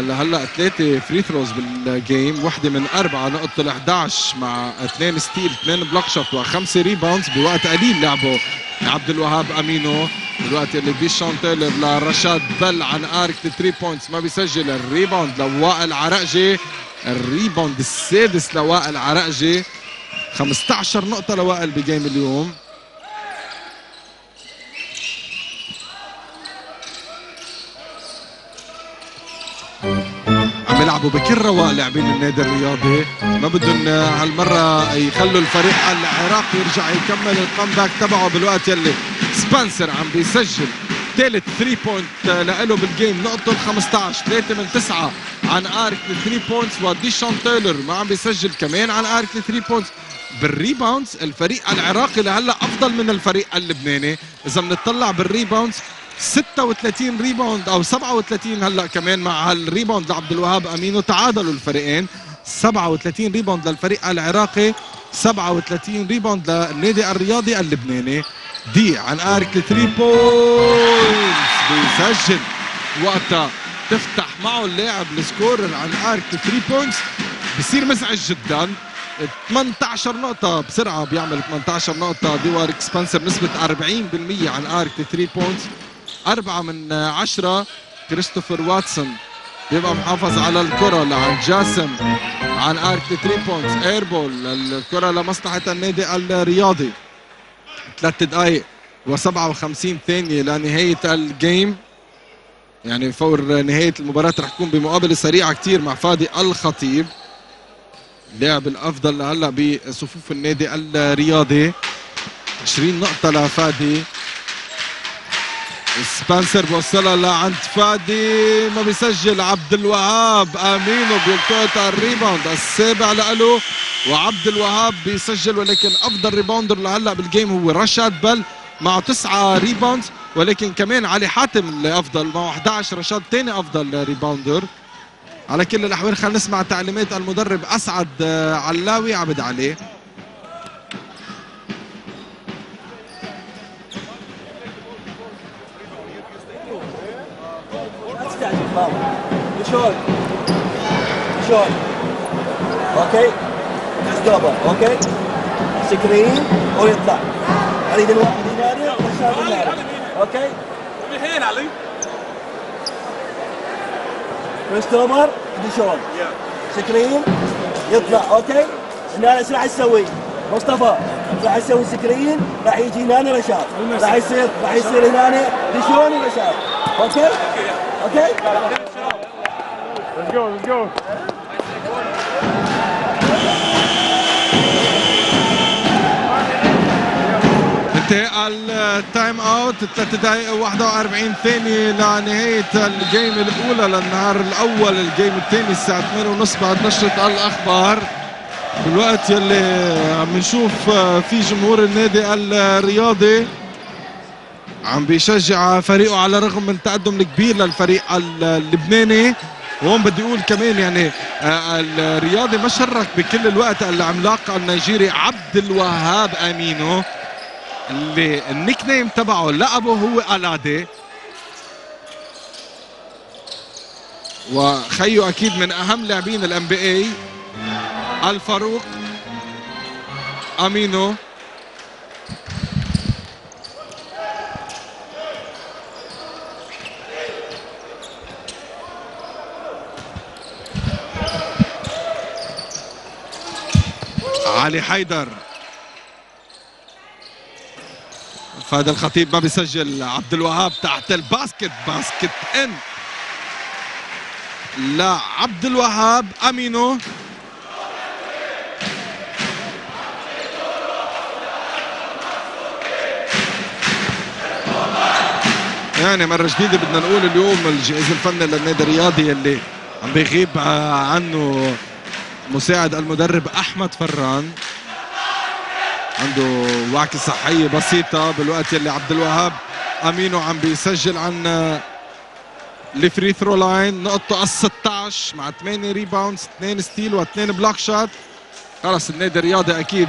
A: لهلا ثلاثة free throws بال game، وحدة من أربعة نقطة ال 11 مع اثنين steal، اثنين block shot وخمسة rebounds بوقت قليل لعبه. عبد الوهاب أمينو الوقت اللي ديشون تايلر لرشاد بل عن arc 3 points ما بيسجل ال rebound لوائل عرقجي ال rebound السادس لوائل عرقجي 15 نقطة لوائل ب game اليوم. عم يلعبوا بكل رواق لاعبين النادي الرياضي. ما بدهم هالمرة يخلوا الفريق العراقي يرجع يكمل ال comeback تبعه بالوقت يلي سبنسر عم بيسجل. ثالث 3 point لإله بال game نقطة ال 15 3 من 9 عن arc 3 points وديشون تايلر ما عم بيسجل كمان عن arc 3 points بال rebounds الفريق العراقي لهلأ أفضل من الفريق اللبناني. إذا بنطلع بال rebounds 36 rebound أو 37 هلأ كمان مع هال rebound لعبد الوهاب أمينو. تعادلوا الفريقين. 37 rebound للفريق العراقي 37 rebound للنادي الرياضي اللبناني. دي عن arc 3 points. بيسجل وقتها. تفتح معه اللاعب ال scorer عن arc 3 points. بصير مزعج جدا. 18 نقطة بسرعة. بيعمل 18 نقطة. ديوارك سبنسر نسبة 40% عن arc 3 points. أربعة من عشرة. كريستوفر واتسون بيبقى محافظ على الكرة لعن جاسم عن arc 3 points. airball الكرة لمصلحة النادي الرياضي. ثلاث دقائق و57 ثانية لنهاية ال game يعني فور نهاية المباراة رح تكون بمقابلة سريعة كتير مع فادي الخطيب اللاعب الأفضل لهلأ بصفوف النادي الرياضي. 20 نقطة لفادي. سبنسر بوصلها لعند فادي ما بيسجل. عبد الوهاب امينو بيلتقط ال rebound. السابع له وعبد الوهاب بيسجل ولكن أفضل rebounder لهلأ بال game هو رشاد بل معه تسعة rebound ولكن كمان علي حاتم اللي أفضل معه 11 رشاد ثاني أفضل rebounder. على كل الأحوال خلينا نسمع تعليمات المدرب أسعد آه، علاوي عبد
C: تستعجل ماما. شلون؟ شلون؟ okay؟ screen. ويطلع اريد الواحد ينادي والشاب ينادي okay؟
B: هين علي.
C: كريستوفر ديشون screen. يطلع. okay؟ هنا إيش راح يسوي؟ مصطفى راح يسوي screen. راح يجي هنا رشاد راح يصير راح يصير هنا. ديشون ورشاد okay؟ okay؟
B: Let's go, let's go.
A: انتهى ال time out 3 دقائق و41 ثانية لنهاية ال game الأولى للنهار الأول ال game الثاني الساعة 8:30 بعد نشرة الأخبار بالوقت يلي عم نشوف في جمهور النادي الرياضي عم بيشجع فريقه على الرغم من التقدم الكبير للفريق اللبناني. وهون بدي أقول كمان يعني آه، الرياضي ما شرك بكل الوقت العملاق النيجيري عبد الوهاب أمينو اللي ال nickname تبعه لقبه هو ألادي. وخيو أكيد من أهم لاعبين ال NBA الفاروق أمينو. علي حيدر. فهد الخطيب ما بيسجل. عبد الوهاب تحت الباسكت باسكت إن. لعبد الوهاب أمينو. يعني مرة جديدة بدنا نقول اليوم الجهاز الفني للنادي الرياضي اللي عم بيغيب عنه مساعد المدرب أحمد فران. عنده وعكة صحية بسيطة بالوقت يلي عبد الوهاب امينو عم بيسجل عن ال free throw line نقطته ال 16 مع 8 rebounds 2 steal و2 block shot خلص النادي الرياضي أكيد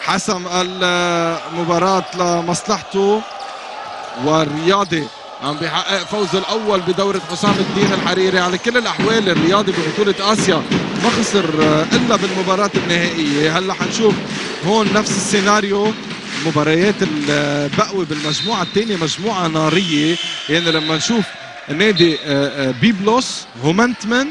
A: حسم المباراة لمصلحته. والرياضي عم بيحقق فوزه الأول بدورة حسام الدين الحريري على كل الأحوال الرياضي ببطولة آسيا. ما خسر إلا بالمباراة النهائية. هلأ حنشوف هون نفس السيناريو. مباريات البقوي بالمجموعة الثانية مجموعة نارية. يعني لما نشوف نادي بيبلوس هومنتمن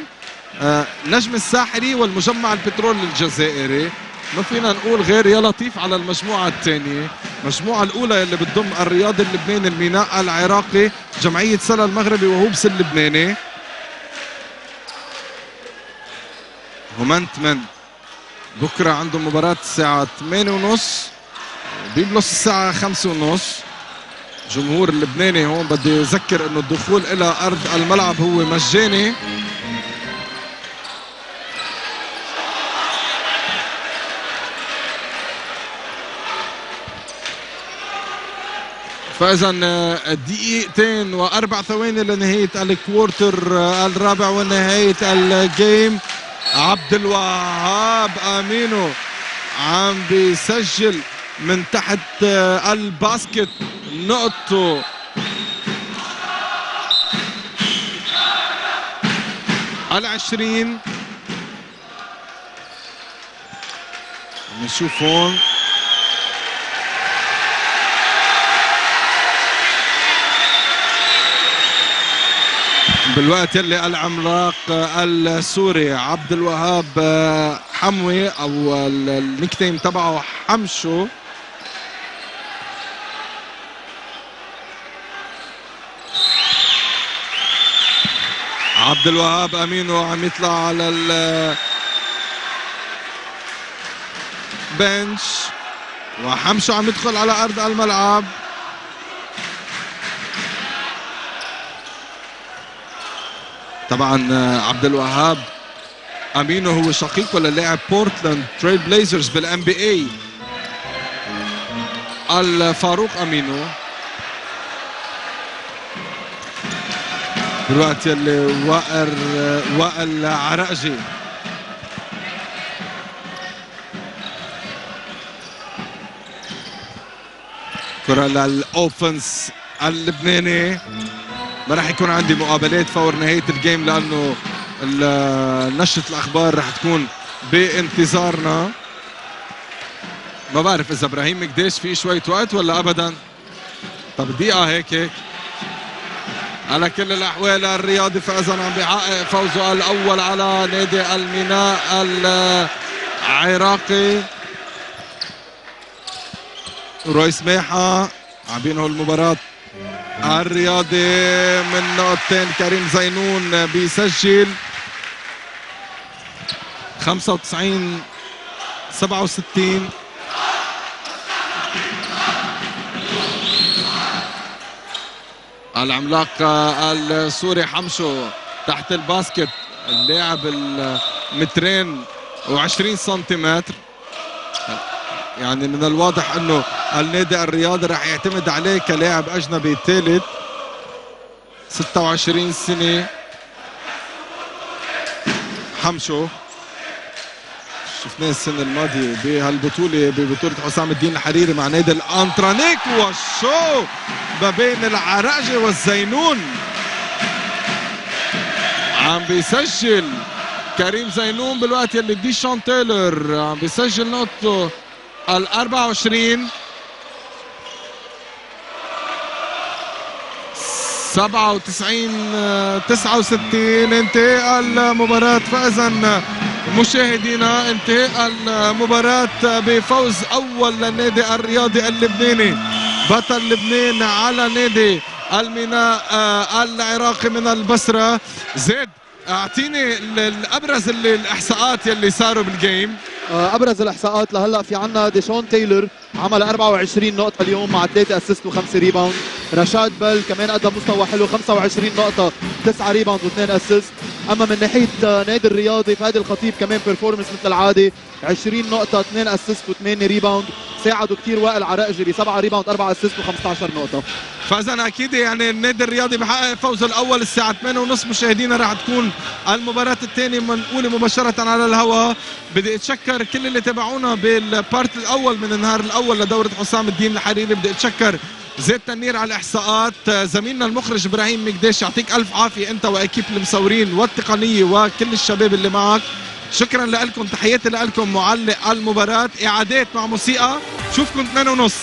A: نجم الساحري والمجمع البترول الجزائري. ما فينا نقول غير يا لطيف على المجموعة الثانية. المجموعة الأولى اللي بتضم الرياضي اللبناني الميناء العراقي جمعية سلا المغربي وهوبس اللبناني. هومنتمن بكرة عنده مباراة الساعة 8 ونص. بيبلوس الساعة 5 ونص. جمهور اللبناني هون بدي أذكر أنه الدخول إلى أرض الملعب هو مجاني. فاذا دقيقتين وأربع ثواني لنهاية ال quarter الرابع ونهاية الجيم. عبد الوهاب آمينو عم بيسجل من تحت الباسكت. نقطته العشرين. نشوف هون. بالوقت اللي العملاق السوري عبد الوهاب آه، حموي أو النيك تبعه حمشو. عبد الوهاب امينو عم يطلع على البنش وحمشو عم يدخل على أرض الملعب. طبعا آه، عبد الوهاب امينو هو شقيقه للاعب بورتلاند Trail Blazers بال NBA الفاروق امينو بالوقت يلي وائل وائل عرقجي. كرة لل offense اللبناني. ما راح يكون عندي مقابلات فور نهاية الجيم لأنه ال- نشرة الأخبار راح تكون بانتظارنا. ما بعرف إذا إبراهيم قديش في شوية وقت ولا أبدا. طب دقيقة هيك هيك. على كل الأحوال الرياضي فازا عم بيحقق فوزه الأول على نادي الميناء العراقي. روي سماحة عم بينهوا المباراة. الرياضي من نقطتين كريم زينون بيسجل. 95 67 العملاق السوري حمشو تحت الباسكت اللاعب المترين و20 سنتيمتر. يعني من الواضح إنه النادي الرياضي راح يعتمد عليه كلاعب أجنبي ثالث 26 سنة. حمشو. شفناه السنة الماضية بهالبطولة ببطولة حسام الدين الحريري مع نادي الأنترانيك والشو ما بين العرقجة والزينون. عم بيسجل كريم زينون بالوقت يلي ديشان تايلر عم بيسجل نقطته ال 24 97 69 انتهى المباراة فإذا مشاهدينا انتهى المباراة بفوز أول للنادي الرياضي اللبناني. بطل لبنان على نادي الميناء آه، العراقي من البصرة. زيد أعطيني ال- الابرز ال- الاحصاءات يلي صاروا بال
F: game أبرز الإحصاءات لهلأ في عنا ديشون تايلور عمل 24 نقطة اليوم مع 3 assist و5 rebound، رشاد بل كمان قدم مستوى حلو 25 نقطة 9 rebound و2 assist، أما من ناحية آه، نادي الرياضي فادي الخطيب كمان performance مثل العادة 20 نقطة 2 assist و8 rebound، ساعدوا كثير وائل عرقجي ب 7 rebound 4 assist و15 نقطة.
A: فاذا أكيد يعني النادي الرياضي بحقق فوزه الأول الساعة 8:30 مشاهدينا راح تكون المباراة الثانية منقوله مباشرة على الهواء. بدي أتشكر كل اللي تابعونا بال part الأول من النهار الأول لدورة حسام الدين الحريري. بدي أتشكر زيد تنير على الإحصاءات زميلنا المخرج إبراهيم مقداش يعطيك ألف عافية أنت و équipe المصورين والتقنية وكل الشباب اللي معك. شكرا لكم تحياتي لكم معلق المباراة إعادات مع موسيقى. شوفكم 8 ونص.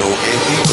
G: No ending.